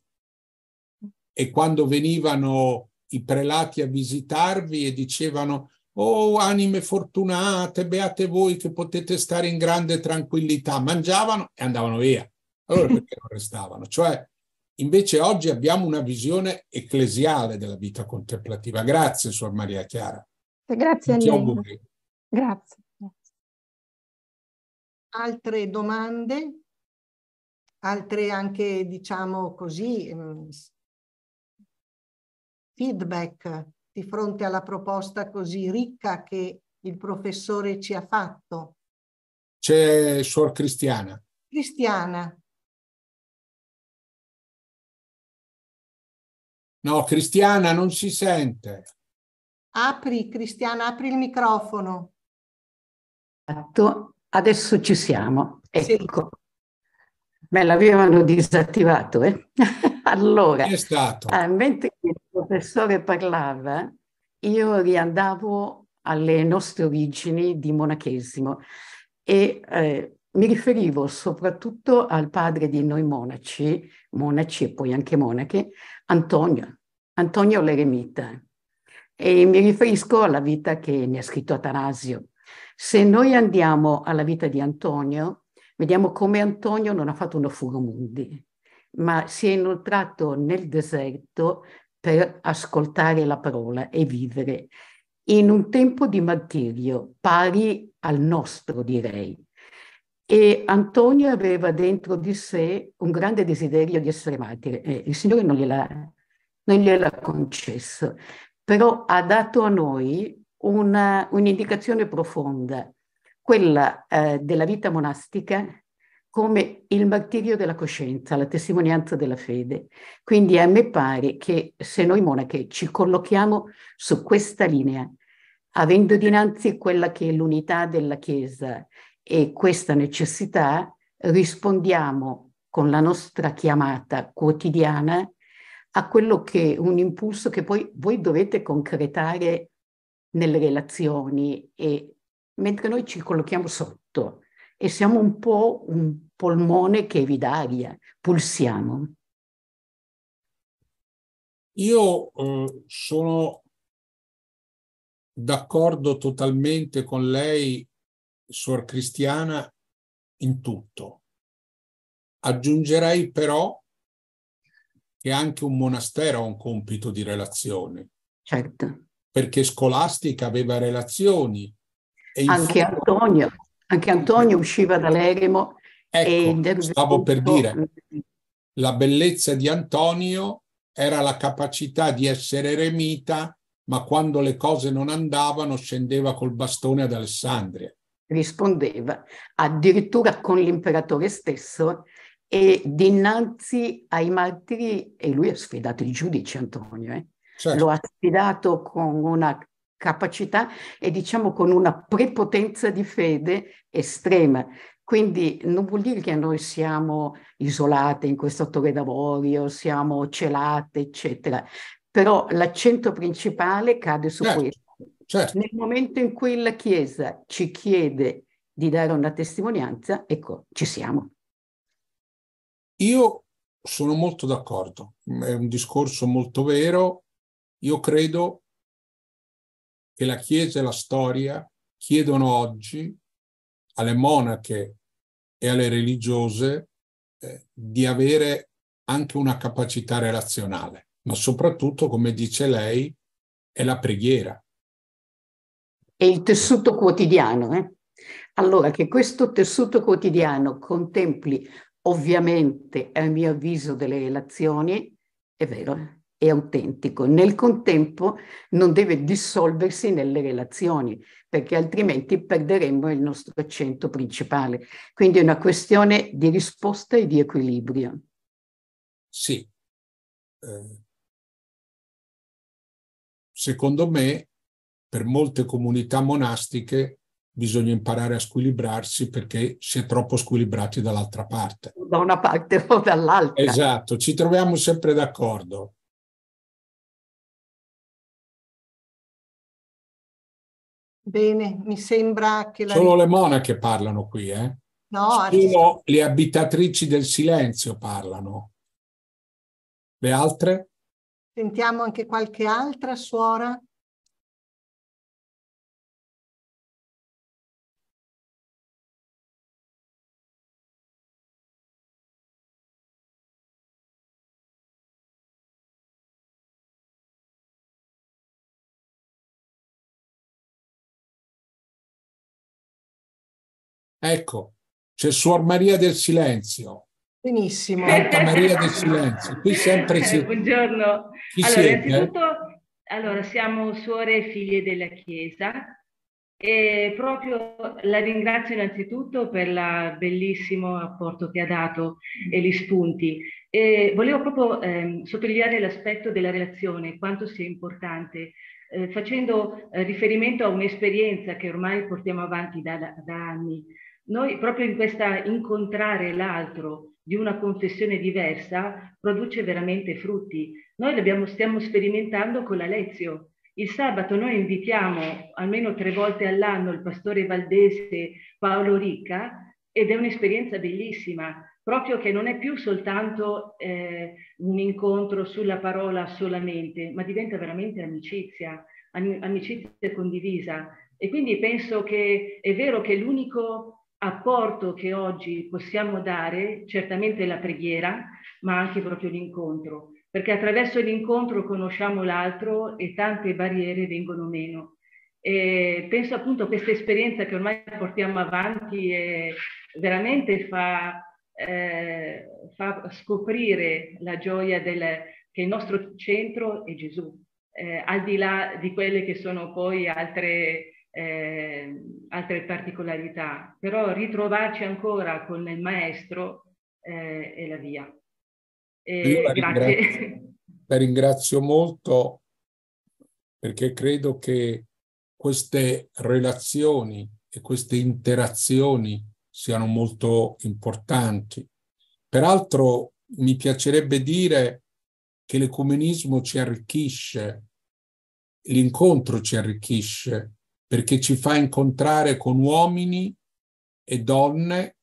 e quando venivano i prelati a visitarvi e dicevano oh anime fortunate, beate voi che potete stare in grande tranquillità, mangiavano e andavano via. Allora perché non restavano? Cioè, invece oggi abbiamo una visione ecclesiale della vita contemplativa. Grazie, Suor Maria Chiara. Grazie Tutti a lei. Grazie altre domande, altre anche diciamo così mm, feedback di fronte alla proposta così ricca che il professore ci ha fatto. C'è Suor Cristiana. Cristiana. No, Cristiana non si sente. Apri, Cristiana, apri il microfono. Esatto. Adesso ci siamo. Ecco. Me l'avevano disattivato, eh? allora, è stato? Eh, mentre il professore parlava, io riandavo alle nostre origini di monachesimo e eh, mi riferivo soprattutto al padre di noi monaci, monaci e poi anche monache, Antonio, Antonio l'eremita. E mi riferisco alla vita che ne ha scritto Atanasio. Se noi andiamo alla vita di Antonio, vediamo come Antonio non ha fatto uno furomundi, ma si è inoltrato nel deserto per ascoltare la parola e vivere in un tempo di martirio pari al nostro, direi. E Antonio aveva dentro di sé un grande desiderio di essere martire. Eh, il Signore non gliel'ha, non gliel'ha concesso, però ha dato a noi una, un'indicazione profonda, quella eh, della vita monastica come il martirio della coscienza, la testimonianza della fede. Quindi a me pare che se noi monache ci collochiamo su questa linea, avendo dinanzi quella che è l'unità della Chiesa e questa necessità, rispondiamo con la nostra chiamata quotidiana a quello che è un impulso che poi voi dovete concretare nelle relazioni, e, mentre noi ci collochiamo sotto e siamo un po' un polmone che vi d'aria, pulsiamo. Io eh, sono d'accordo totalmente con lei, Suor Cristiana, in tutto. Aggiungerei però che anche un monastero ha un compito di relazione. Certo perché Scolastica aveva relazioni. Anche, Antonio, anche Antonio usciva dall'eremo. Ecco, e stavo per dire, la bellezza di Antonio era la capacità di essere eremita, ma quando le cose non andavano scendeva col bastone ad Alessandria. Rispondeva addirittura con l'imperatore stesso e dinanzi ai martiri, e lui ha sfidato i giudici Antonio, eh? certo. lo ha sfidato con una capacità e diciamo con una prepotenza di fede estrema. Quindi non vuol dire che noi siamo isolate in questo attore d'avorio, siamo celate, eccetera. Però l'accento principale cade su certo, questo. Certo. Nel momento in cui la Chiesa ci chiede di dare una testimonianza, ecco, ci siamo. Io sono molto d'accordo, è un discorso molto vero. Io credo che la Chiesa e la storia chiedono oggi alle monache e alle religiose eh, di avere anche una capacità relazionale, ma soprattutto, come dice lei, è la preghiera. E il tessuto quotidiano. Eh? Allora, che questo tessuto quotidiano contempli ovviamente, a mio avviso, delle relazioni, è vero, è autentico. Nel contempo non deve dissolversi nelle relazioni, perché altrimenti perderemmo il nostro accento principale. Quindi è una questione di risposta e di equilibrio. Sì. Eh, secondo me, per molte comunità monastiche bisogna imparare a squilibrarsi perché si è troppo squilibrati dall'altra parte. Da una parte o dall'altra. Esatto, ci troviamo sempre d'accordo. Bene, mi sembra che... La... Solo le monache parlano qui, eh? No, Solo le abitatrici del silenzio parlano. Le altre? Sentiamo anche qualche altra suora. Ecco, c'è Suor Maria del Silenzio. Benissimo. Santa Maria del Silenzio. Qui sempre si... Buongiorno. Chi allora, siete? innanzitutto, allora, siamo suore e figlie della Chiesa e proprio la ringrazio innanzitutto per il bellissimo apporto che ha dato e gli spunti. E volevo proprio eh, sottolineare l'aspetto della relazione, quanto sia importante, eh, facendo eh, riferimento a un'esperienza che ormai portiamo avanti da, da anni noi proprio in questa incontrare l'altro di una confessione diversa produce veramente frutti. Noi l'abbiamo, stiamo sperimentando con la Lezio. Il sabato noi invitiamo almeno tre volte all'anno il pastore valdese Paolo Ricca ed è un'esperienza bellissima, proprio che non è più soltanto eh, un incontro sulla parola solamente, ma diventa veramente amicizia, amicizia condivisa. E quindi penso che è vero che l'unico apporto che oggi possiamo dare, certamente la preghiera, ma anche proprio l'incontro, perché attraverso l'incontro conosciamo l'altro e tante barriere vengono meno. E penso appunto a questa esperienza che ormai portiamo avanti e veramente fa, eh, fa scoprire la gioia del, che il nostro centro è Gesù, eh, al di là di quelle che sono poi altre eh, altre particolarità, però ritrovarci ancora con il maestro eh, è la via. Eh, la grazie. Ringrazio, la ringrazio molto perché credo che queste relazioni e queste interazioni siano molto importanti. Peraltro mi piacerebbe dire che l'ecumenismo ci arricchisce, l'incontro ci arricchisce, perché ci fa incontrare con uomini e donne,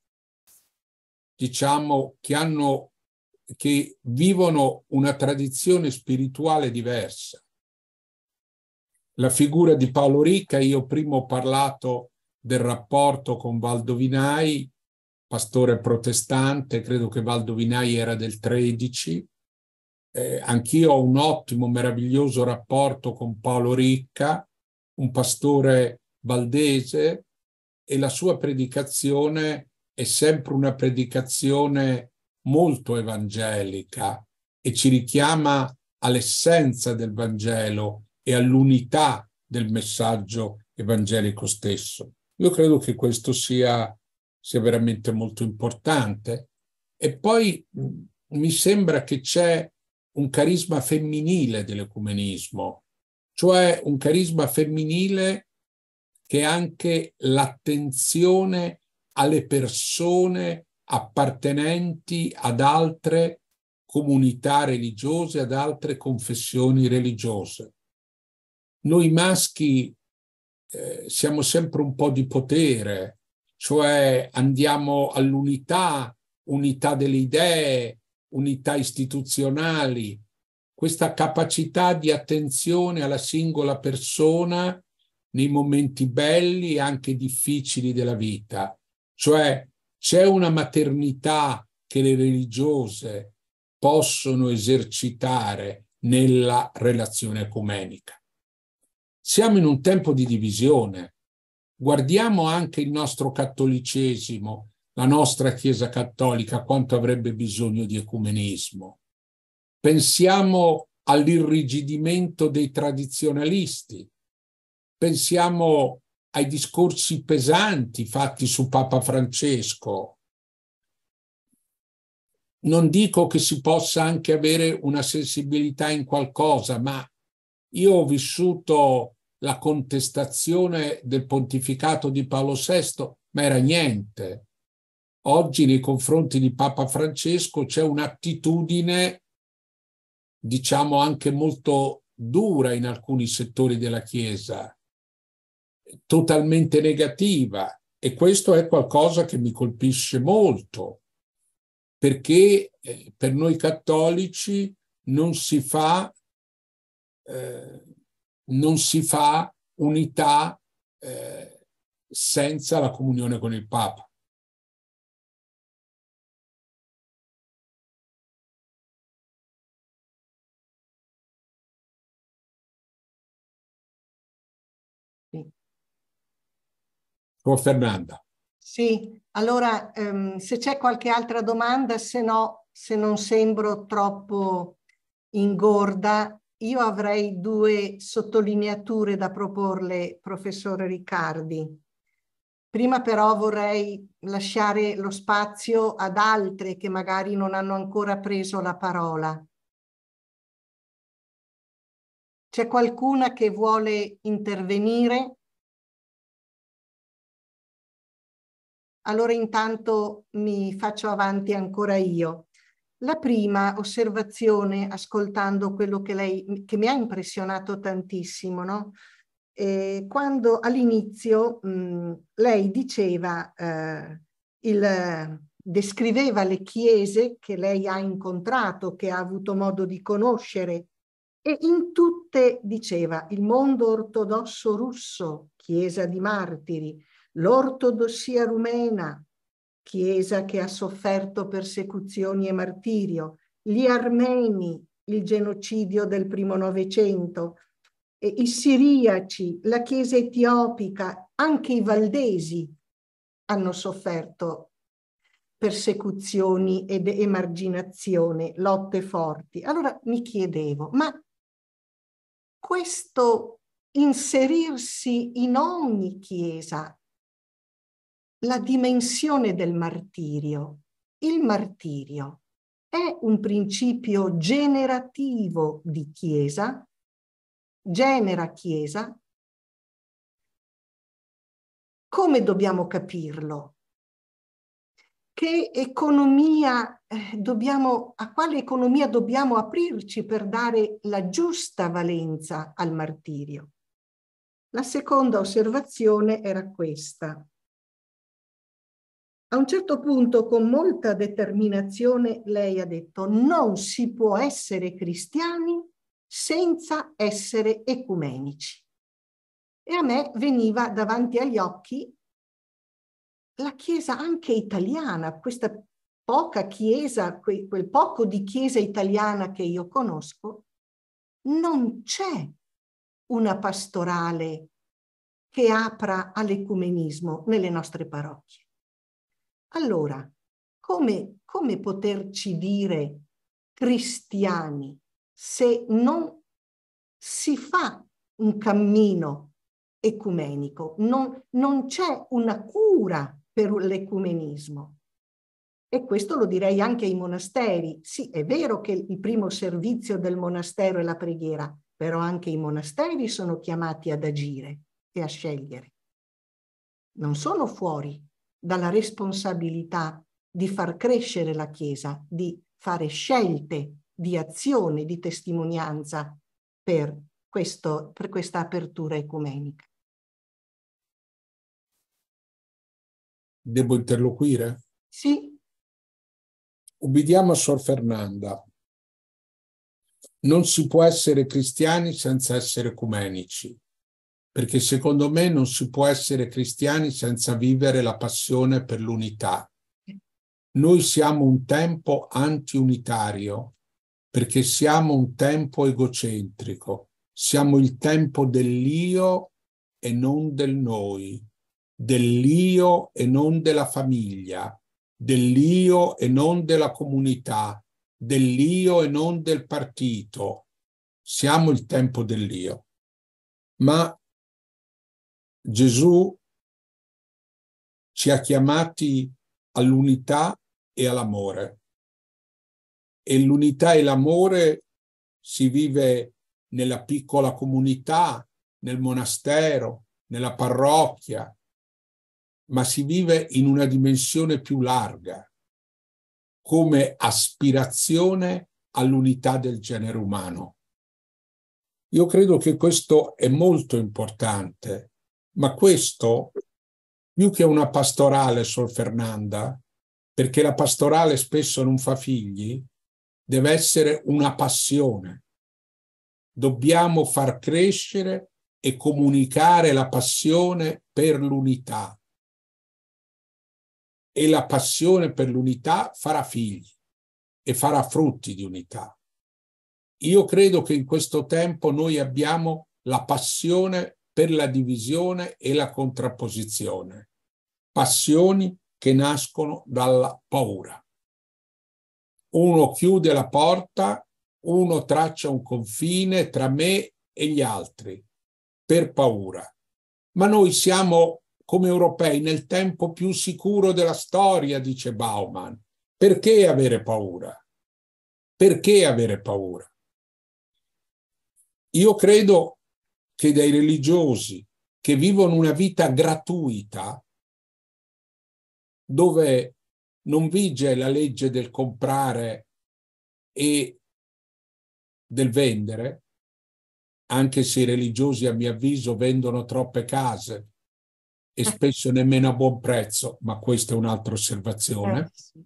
diciamo, che hanno che vivono una tradizione spirituale diversa. La figura di Paolo Ricca, io prima ho parlato del rapporto con Valdovinai, pastore protestante, credo che Valdovinai era del 13. Eh, anch'io ho un ottimo, meraviglioso rapporto con Paolo Ricca, un pastore valdese e la sua predicazione è sempre una predicazione molto evangelica e ci richiama all'essenza del Vangelo e all'unità del messaggio evangelico stesso. Io credo che questo sia, sia veramente molto importante. E poi mi sembra che c'è un carisma femminile dell'ecumenismo, cioè un carisma femminile che è anche l'attenzione alle persone appartenenti ad altre comunità religiose, ad altre confessioni religiose. Noi maschi eh, siamo sempre un po' di potere, cioè andiamo all'unità, unità delle idee, unità istituzionali, questa capacità di attenzione alla singola persona nei momenti belli e anche difficili della vita. Cioè c'è una maternità che le religiose possono esercitare nella relazione ecumenica. Siamo in un tempo di divisione. Guardiamo anche il nostro cattolicesimo, la nostra Chiesa cattolica, quanto avrebbe bisogno di ecumenismo. Pensiamo all'irrigidimento dei tradizionalisti, pensiamo ai discorsi pesanti fatti su Papa Francesco. Non dico che si possa anche avere una sensibilità in qualcosa, ma io ho vissuto la contestazione del pontificato di Paolo VI, ma era niente. Oggi nei confronti di Papa Francesco c'è un'attitudine, diciamo anche molto dura in alcuni settori della Chiesa, totalmente negativa e questo è qualcosa che mi colpisce molto perché eh, per noi cattolici non si fa eh, non si fa unità eh, senza la comunione con il Papa. Con Fernanda. Sì, allora ehm, se c'è qualche altra domanda, se no, se non sembro troppo ingorda, io avrei due sottolineature da proporle, professore Riccardi. Prima però vorrei lasciare lo spazio ad altre che magari non hanno ancora preso la parola. C'è qualcuna che vuole intervenire? Allora intanto mi faccio avanti ancora io. La prima osservazione, ascoltando quello che lei, che mi ha impressionato tantissimo, no? Eh, quando all'inizio lei diceva, eh, il, descriveva le chiese che lei ha incontrato, che ha avuto modo di conoscere, e in tutte diceva il mondo ortodosso russo, chiesa di martiri, l'ortodossia rumena, chiesa che ha sofferto persecuzioni e martirio, gli armeni, il genocidio del primo Novecento, i siriaci, la chiesa etiopica, anche i valdesi hanno sofferto persecuzioni ed emarginazione, lotte forti. Allora mi chiedevo, ma questo inserirsi in ogni chiesa la dimensione del martirio. Il martirio è un principio generativo di Chiesa, genera Chiesa. Come dobbiamo capirlo? Che economia eh, dobbiamo, a quale economia dobbiamo aprirci per dare la giusta valenza al martirio? La seconda osservazione era questa. A un certo punto, con molta determinazione, lei ha detto non si può essere cristiani senza essere ecumenici. E a me veniva davanti agli occhi la Chiesa anche italiana, questa poca Chiesa, quel poco di Chiesa italiana che io conosco, non c'è una pastorale che apra all'ecumenismo nelle nostre parrocchie. Allora, come, come poterci dire cristiani se non si fa un cammino ecumenico, non, non c'è una cura per l'ecumenismo. E questo lo direi anche ai monasteri. Sì, è vero che il primo servizio del monastero è la preghiera, però anche i monasteri sono chiamati ad agire e a scegliere. Non sono fuori dalla responsabilità di far crescere la Chiesa, di fare scelte di azione, di testimonianza per, questo, per questa apertura ecumenica. Devo interloquire? Sì. Ubbidiamo a Sor Fernanda. Non si può essere cristiani senza essere ecumenici, perché secondo me non si può essere cristiani senza vivere la passione per l'unità. Noi siamo un tempo antiunitario perché siamo un tempo egocentrico, siamo il tempo dell'io e non del noi, dell'io e non della famiglia, dell'io e non della comunità, dell'io e non del partito. Siamo il tempo dell'io. Ma Gesù ci ha chiamati all'unità e all'amore. E l'unità e l'amore si vive nella piccola comunità, nel monastero, nella parrocchia, ma si vive in una dimensione più larga, come aspirazione all'unità del genere umano. Io credo che questo è molto importante, ma questo, più che una pastorale, Sor Fernanda, perché la pastorale spesso non fa figli, deve essere una passione. Dobbiamo far crescere e comunicare la passione per l'unità e la passione per l'unità farà figli e farà frutti di unità. Io credo che in questo tempo noi abbiamo la passione per la divisione e la contrapposizione, passioni che nascono dalla paura. Uno chiude la porta, uno traccia un confine tra me e gli altri per paura. Ma noi siamo come europei nel tempo più sicuro della storia, dice Bauman. Perché avere paura? Perché avere paura? Io credo che dai religiosi che vivono una vita gratuita, dove non vige la legge del comprare e del vendere, anche se i religiosi a mio avviso vendono troppe case e spesso nemmeno a buon prezzo, ma questa è un'altra osservazione, eh,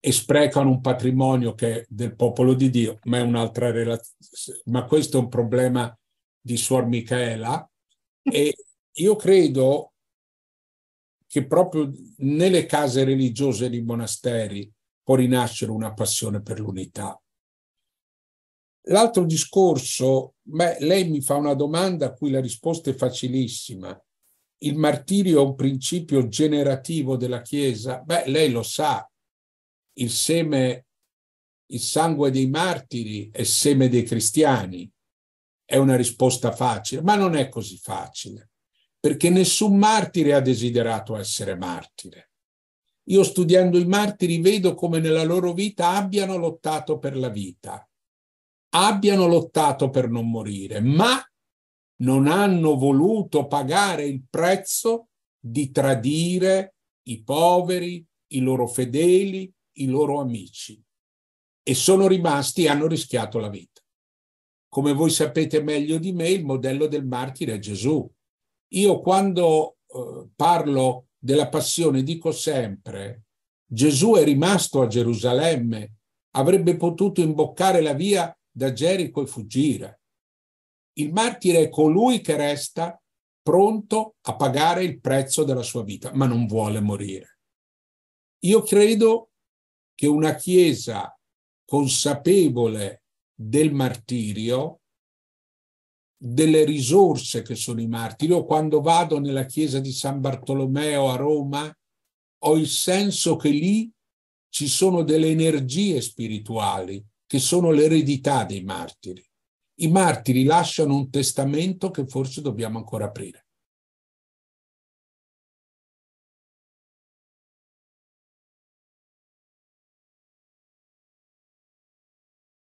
e sprecano un patrimonio che è del popolo di Dio, ma è un'altra relazione, ma questo è un problema di Suor Michaela e io credo che proprio nelle case religiose nei monasteri può rinascere una passione per l'unità. L'altro discorso, beh, lei mi fa una domanda a cui la risposta è facilissima il martirio è un principio generativo della Chiesa? Beh, lei lo sa, il seme, il sangue dei martiri è seme dei cristiani. È una risposta facile, ma non è così facile, perché nessun martire ha desiderato essere martire. Io studiando i martiri vedo come nella loro vita abbiano lottato per la vita, abbiano lottato per non morire, ma non hanno voluto pagare il prezzo di tradire i poveri, i loro fedeli, i loro amici e sono rimasti e hanno rischiato la vita. Come voi sapete meglio di me, il modello del martire è Gesù. Io quando eh, parlo della passione dico sempre, Gesù è rimasto a Gerusalemme, avrebbe potuto imboccare la via da Gerico e fuggire. Il martire è colui che resta pronto a pagare il prezzo della sua vita, ma non vuole morire. Io credo che una Chiesa consapevole del martirio, delle risorse che sono i martiri, io quando vado nella chiesa di San Bartolomeo a Roma, ho il senso che lì ci sono delle energie spirituali che sono l'eredità dei martiri. I martiri lasciano un testamento che forse dobbiamo ancora aprire.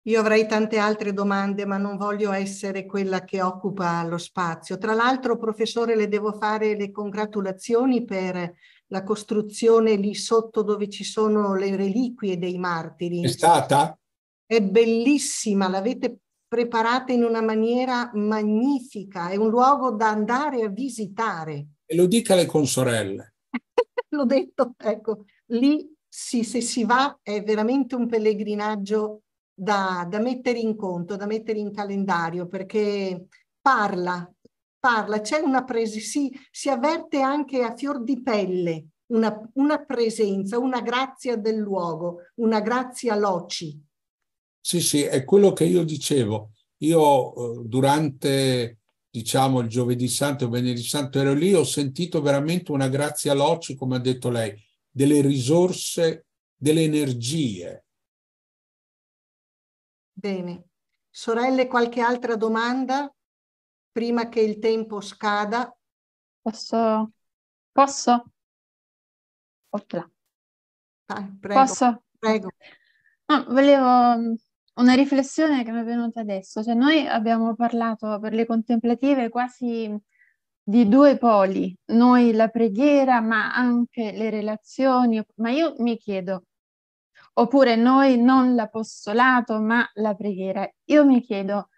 Io avrei tante altre domande, ma non voglio essere quella che occupa lo spazio. Tra l'altro, professore, le devo fare le congratulazioni per la costruzione lì sotto dove ci sono le reliquie dei martiri. È stata? È bellissima, l'avete preparata in una maniera magnifica, è un luogo da andare a visitare. E lo dica alle consorelle. L'ho detto, ecco, lì sì, se si va è veramente un pellegrinaggio da, da mettere in conto, da mettere in calendario, perché parla, parla, c'è una presenza, si, si avverte anche a fior di pelle una, una presenza, una grazia del luogo, una grazia loci. Sì, sì, è quello che io dicevo. Io eh, durante, diciamo, il giovedì santo e venerdì santo ero lì, ho sentito veramente una grazia loci, come ha detto lei, delle risorse, delle energie, Bene. Sorelle, qualche altra domanda prima che il tempo scada? Posso? Posso? Opla. Ah, prego, Posso? Prego. No, volevo mm, una riflessione che mi è venuta adesso. Cioè, noi abbiamo parlato per le contemplative quasi di due poli, noi la preghiera, ma anche le relazioni. Ma io mi chiedo, Oppure noi non l'apostolato, ma la preghiera. Io mi chiedo,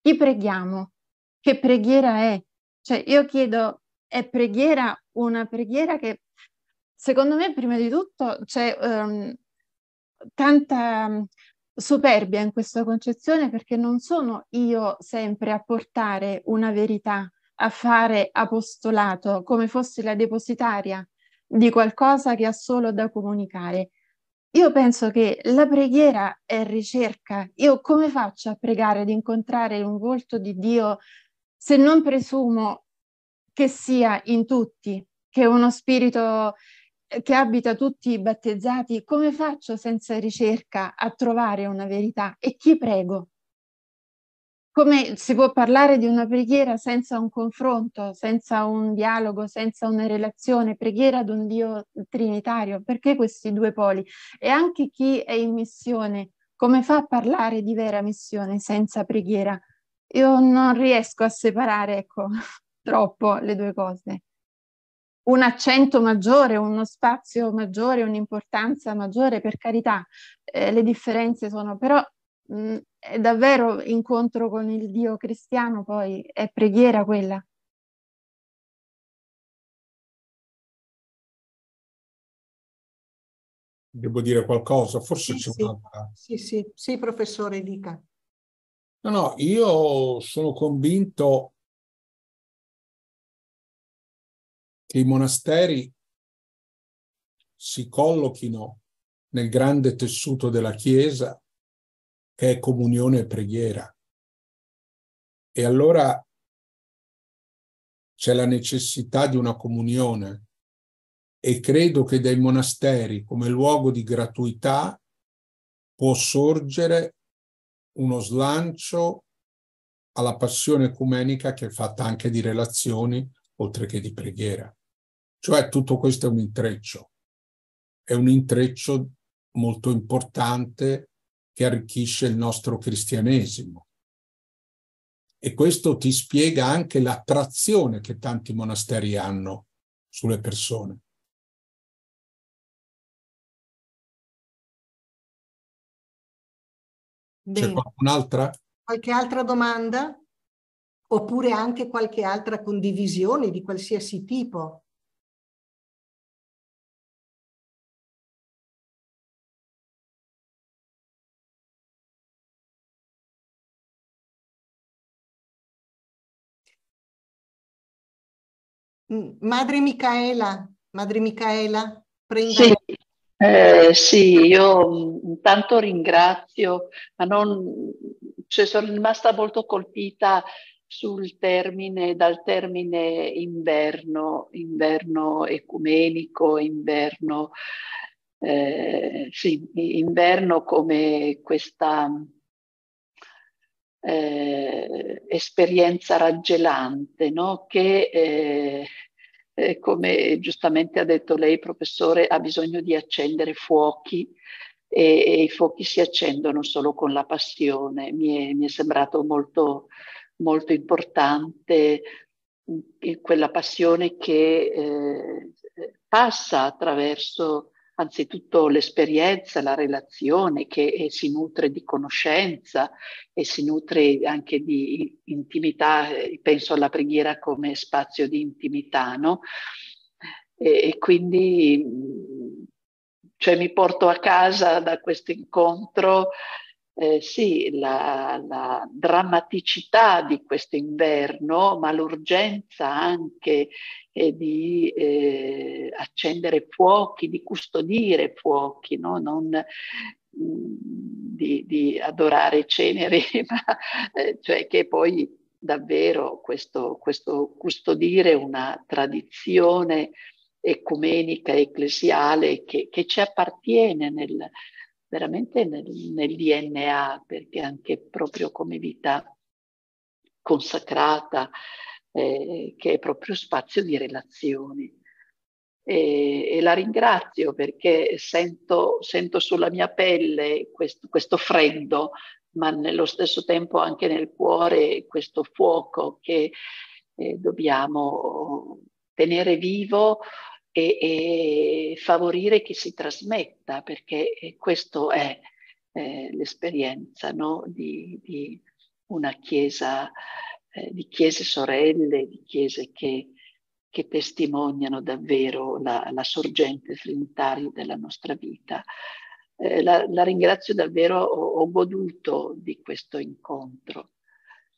chi preghiamo? Che preghiera è? Cioè, io chiedo, è preghiera una preghiera che, secondo me, prima di tutto, c'è um, tanta mm, superbia in questa concezione perché non sono io sempre a portare una verità, a fare apostolato come fossi la depositaria di qualcosa che ha solo da comunicare. Io penso che la preghiera è ricerca. Io come faccio a pregare di incontrare un volto di Dio se non presumo che sia in tutti, che uno spirito eh, che abita tutti i battezzati? Come faccio senza ricerca a trovare una verità? E chi prego? Come si può parlare di una preghiera senza un confronto, senza un dialogo, senza una relazione, preghiera ad un Dio trinitario? Perché questi due poli? E anche chi è in missione, come fa a parlare di vera missione senza preghiera? Io non riesco a separare, ecco, troppo le due cose. Un accento maggiore, uno spazio maggiore, un'importanza maggiore, per carità, eh, le differenze sono, però mh, mm, è davvero incontro con il Dio cristiano, poi è preghiera quella. Devo dire qualcosa, forse sì, c'è sì. un'altra. Sì, sì, sì, professore, dica. No, no, io sono convinto che i monasteri si collochino nel grande tessuto della Chiesa è comunione e preghiera. E allora c'è la necessità di una comunione e credo che dai monasteri come luogo di gratuità può sorgere uno slancio alla passione ecumenica che è fatta anche di relazioni oltre che di preghiera. Cioè tutto questo è un intreccio, è un intreccio molto importante che arricchisce il nostro cristianesimo. E questo ti spiega anche l'attrazione che tanti monasteri hanno sulle persone. C'è qualcun'altra? Qualche altra domanda? Oppure anche qualche altra condivisione di qualsiasi tipo? Madre Micaela, Madre Micaela, prenda. Sì, eh, sì, io intanto ringrazio, ma non, cioè sono rimasta molto colpita sul termine, dal termine inverno, inverno ecumenico, inverno, eh, sì, inverno come questa eh, esperienza raggelante, no? che eh, come giustamente ha detto lei, professore, ha bisogno di accendere fuochi e, e, i fuochi si accendono solo con la passione. Mi è, mi è sembrato molto, molto importante mm, quella passione che eh, passa attraverso anzitutto l'esperienza, la relazione che si nutre di conoscenza e si nutre anche di intimità, penso alla preghiera come spazio di intimità, no? E, e quindi cioè, mi porto a casa da questo incontro eh, sì, la, la, drammaticità di questo inverno, ma l'urgenza anche eh, di eh, accendere fuochi, di custodire fuochi, no? non mh, mm, di, di, adorare ceneri, ma eh, cioè che poi davvero questo, questo custodire una tradizione ecumenica, ecclesiale che, che ci appartiene nel, veramente nel, nel DNA, perché anche proprio come vita consacrata, eh, che è proprio spazio di relazioni. E, e la ringrazio perché sento, sento, sulla mia pelle questo, questo freddo, ma nello stesso tempo anche nel cuore questo fuoco che eh, dobbiamo tenere vivo e, e favorire che si trasmetta, perché eh, questo è eh, l'esperienza no? di, di, una chiesa, eh, di chiese sorelle, di chiese che, che testimoniano davvero la, la, sorgente trinitaria della nostra vita. Eh, la, la, ringrazio davvero, ho, ho, goduto di questo incontro.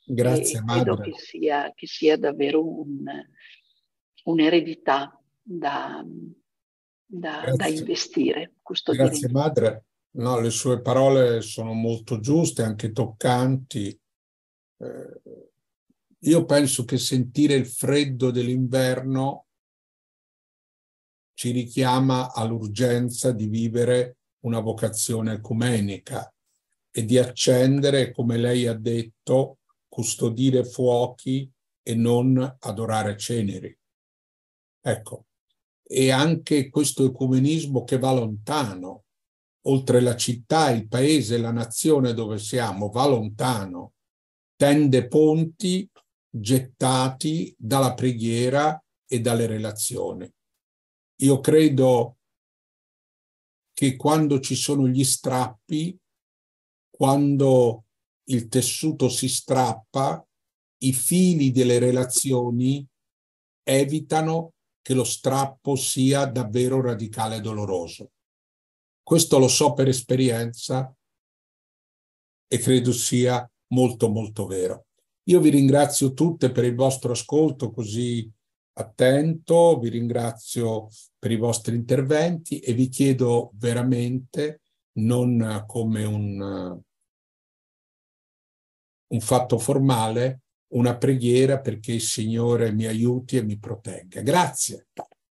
Grazie, e credo che sia, che sia davvero un, un'eredità da, da, da investire. Grazie madre. No, le sue parole sono molto giuste, anche toccanti. Eh, io penso che sentire il freddo dell'inverno ci richiama all'urgenza di vivere una vocazione ecumenica e di accendere, come lei ha detto, custodire fuochi e non adorare ceneri. Ecco, e anche questo ecumenismo che va lontano, oltre la città, il paese, la nazione dove siamo, va lontano, tende ponti gettati dalla preghiera e dalle relazioni. Io credo che quando ci sono gli strappi, quando il tessuto si strappa, i fili delle relazioni evitano che lo strappo sia davvero radicale e doloroso. Questo lo so per esperienza e credo sia molto molto vero. Io vi ringrazio tutte per il vostro ascolto così attento, vi ringrazio per i vostri interventi e vi chiedo veramente, non come un, un fatto formale, una preghiera perché il Signore mi aiuti e mi protegga. Grazie.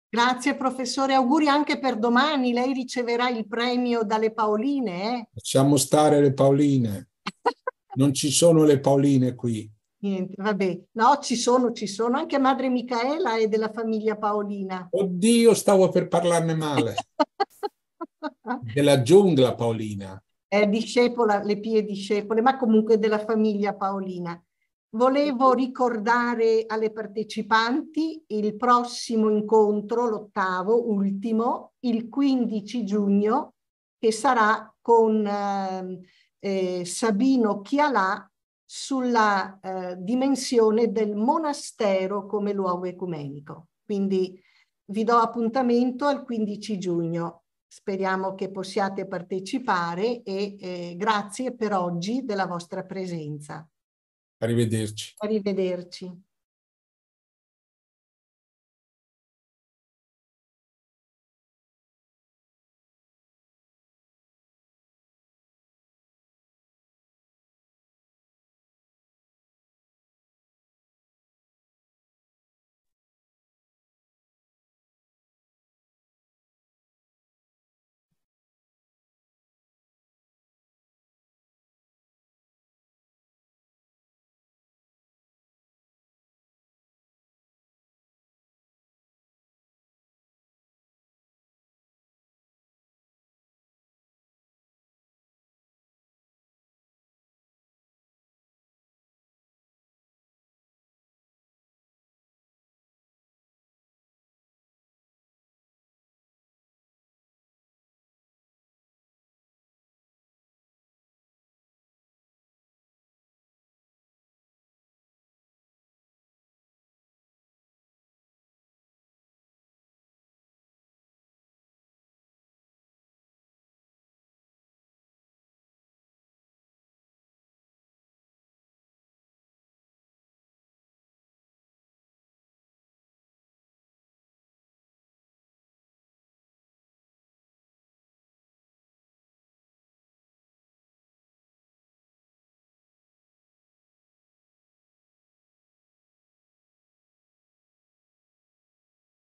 Grazie professore, auguri anche per domani, lei riceverà il premio dalle Paoline. Eh? Lasciamo stare le Paoline, non ci sono le Paoline qui. Niente, vabbè, no, ci sono, ci sono, anche madre Micaela e della famiglia Paolina. Oddio, stavo per parlarne male. della giungla Paolina. È discepola, le pie discepole, ma comunque della famiglia Paolina. Volevo ricordare alle partecipanti il prossimo incontro, l'ottavo, ultimo, il 15 giugno, che sarà con eh, eh, Sabino Chialà sulla eh, dimensione del monastero come luogo ecumenico. Quindi vi do appuntamento al 15 giugno. Speriamo che possiate partecipare e eh, grazie per oggi della vostra presenza. Arrivederci. Arrivederci.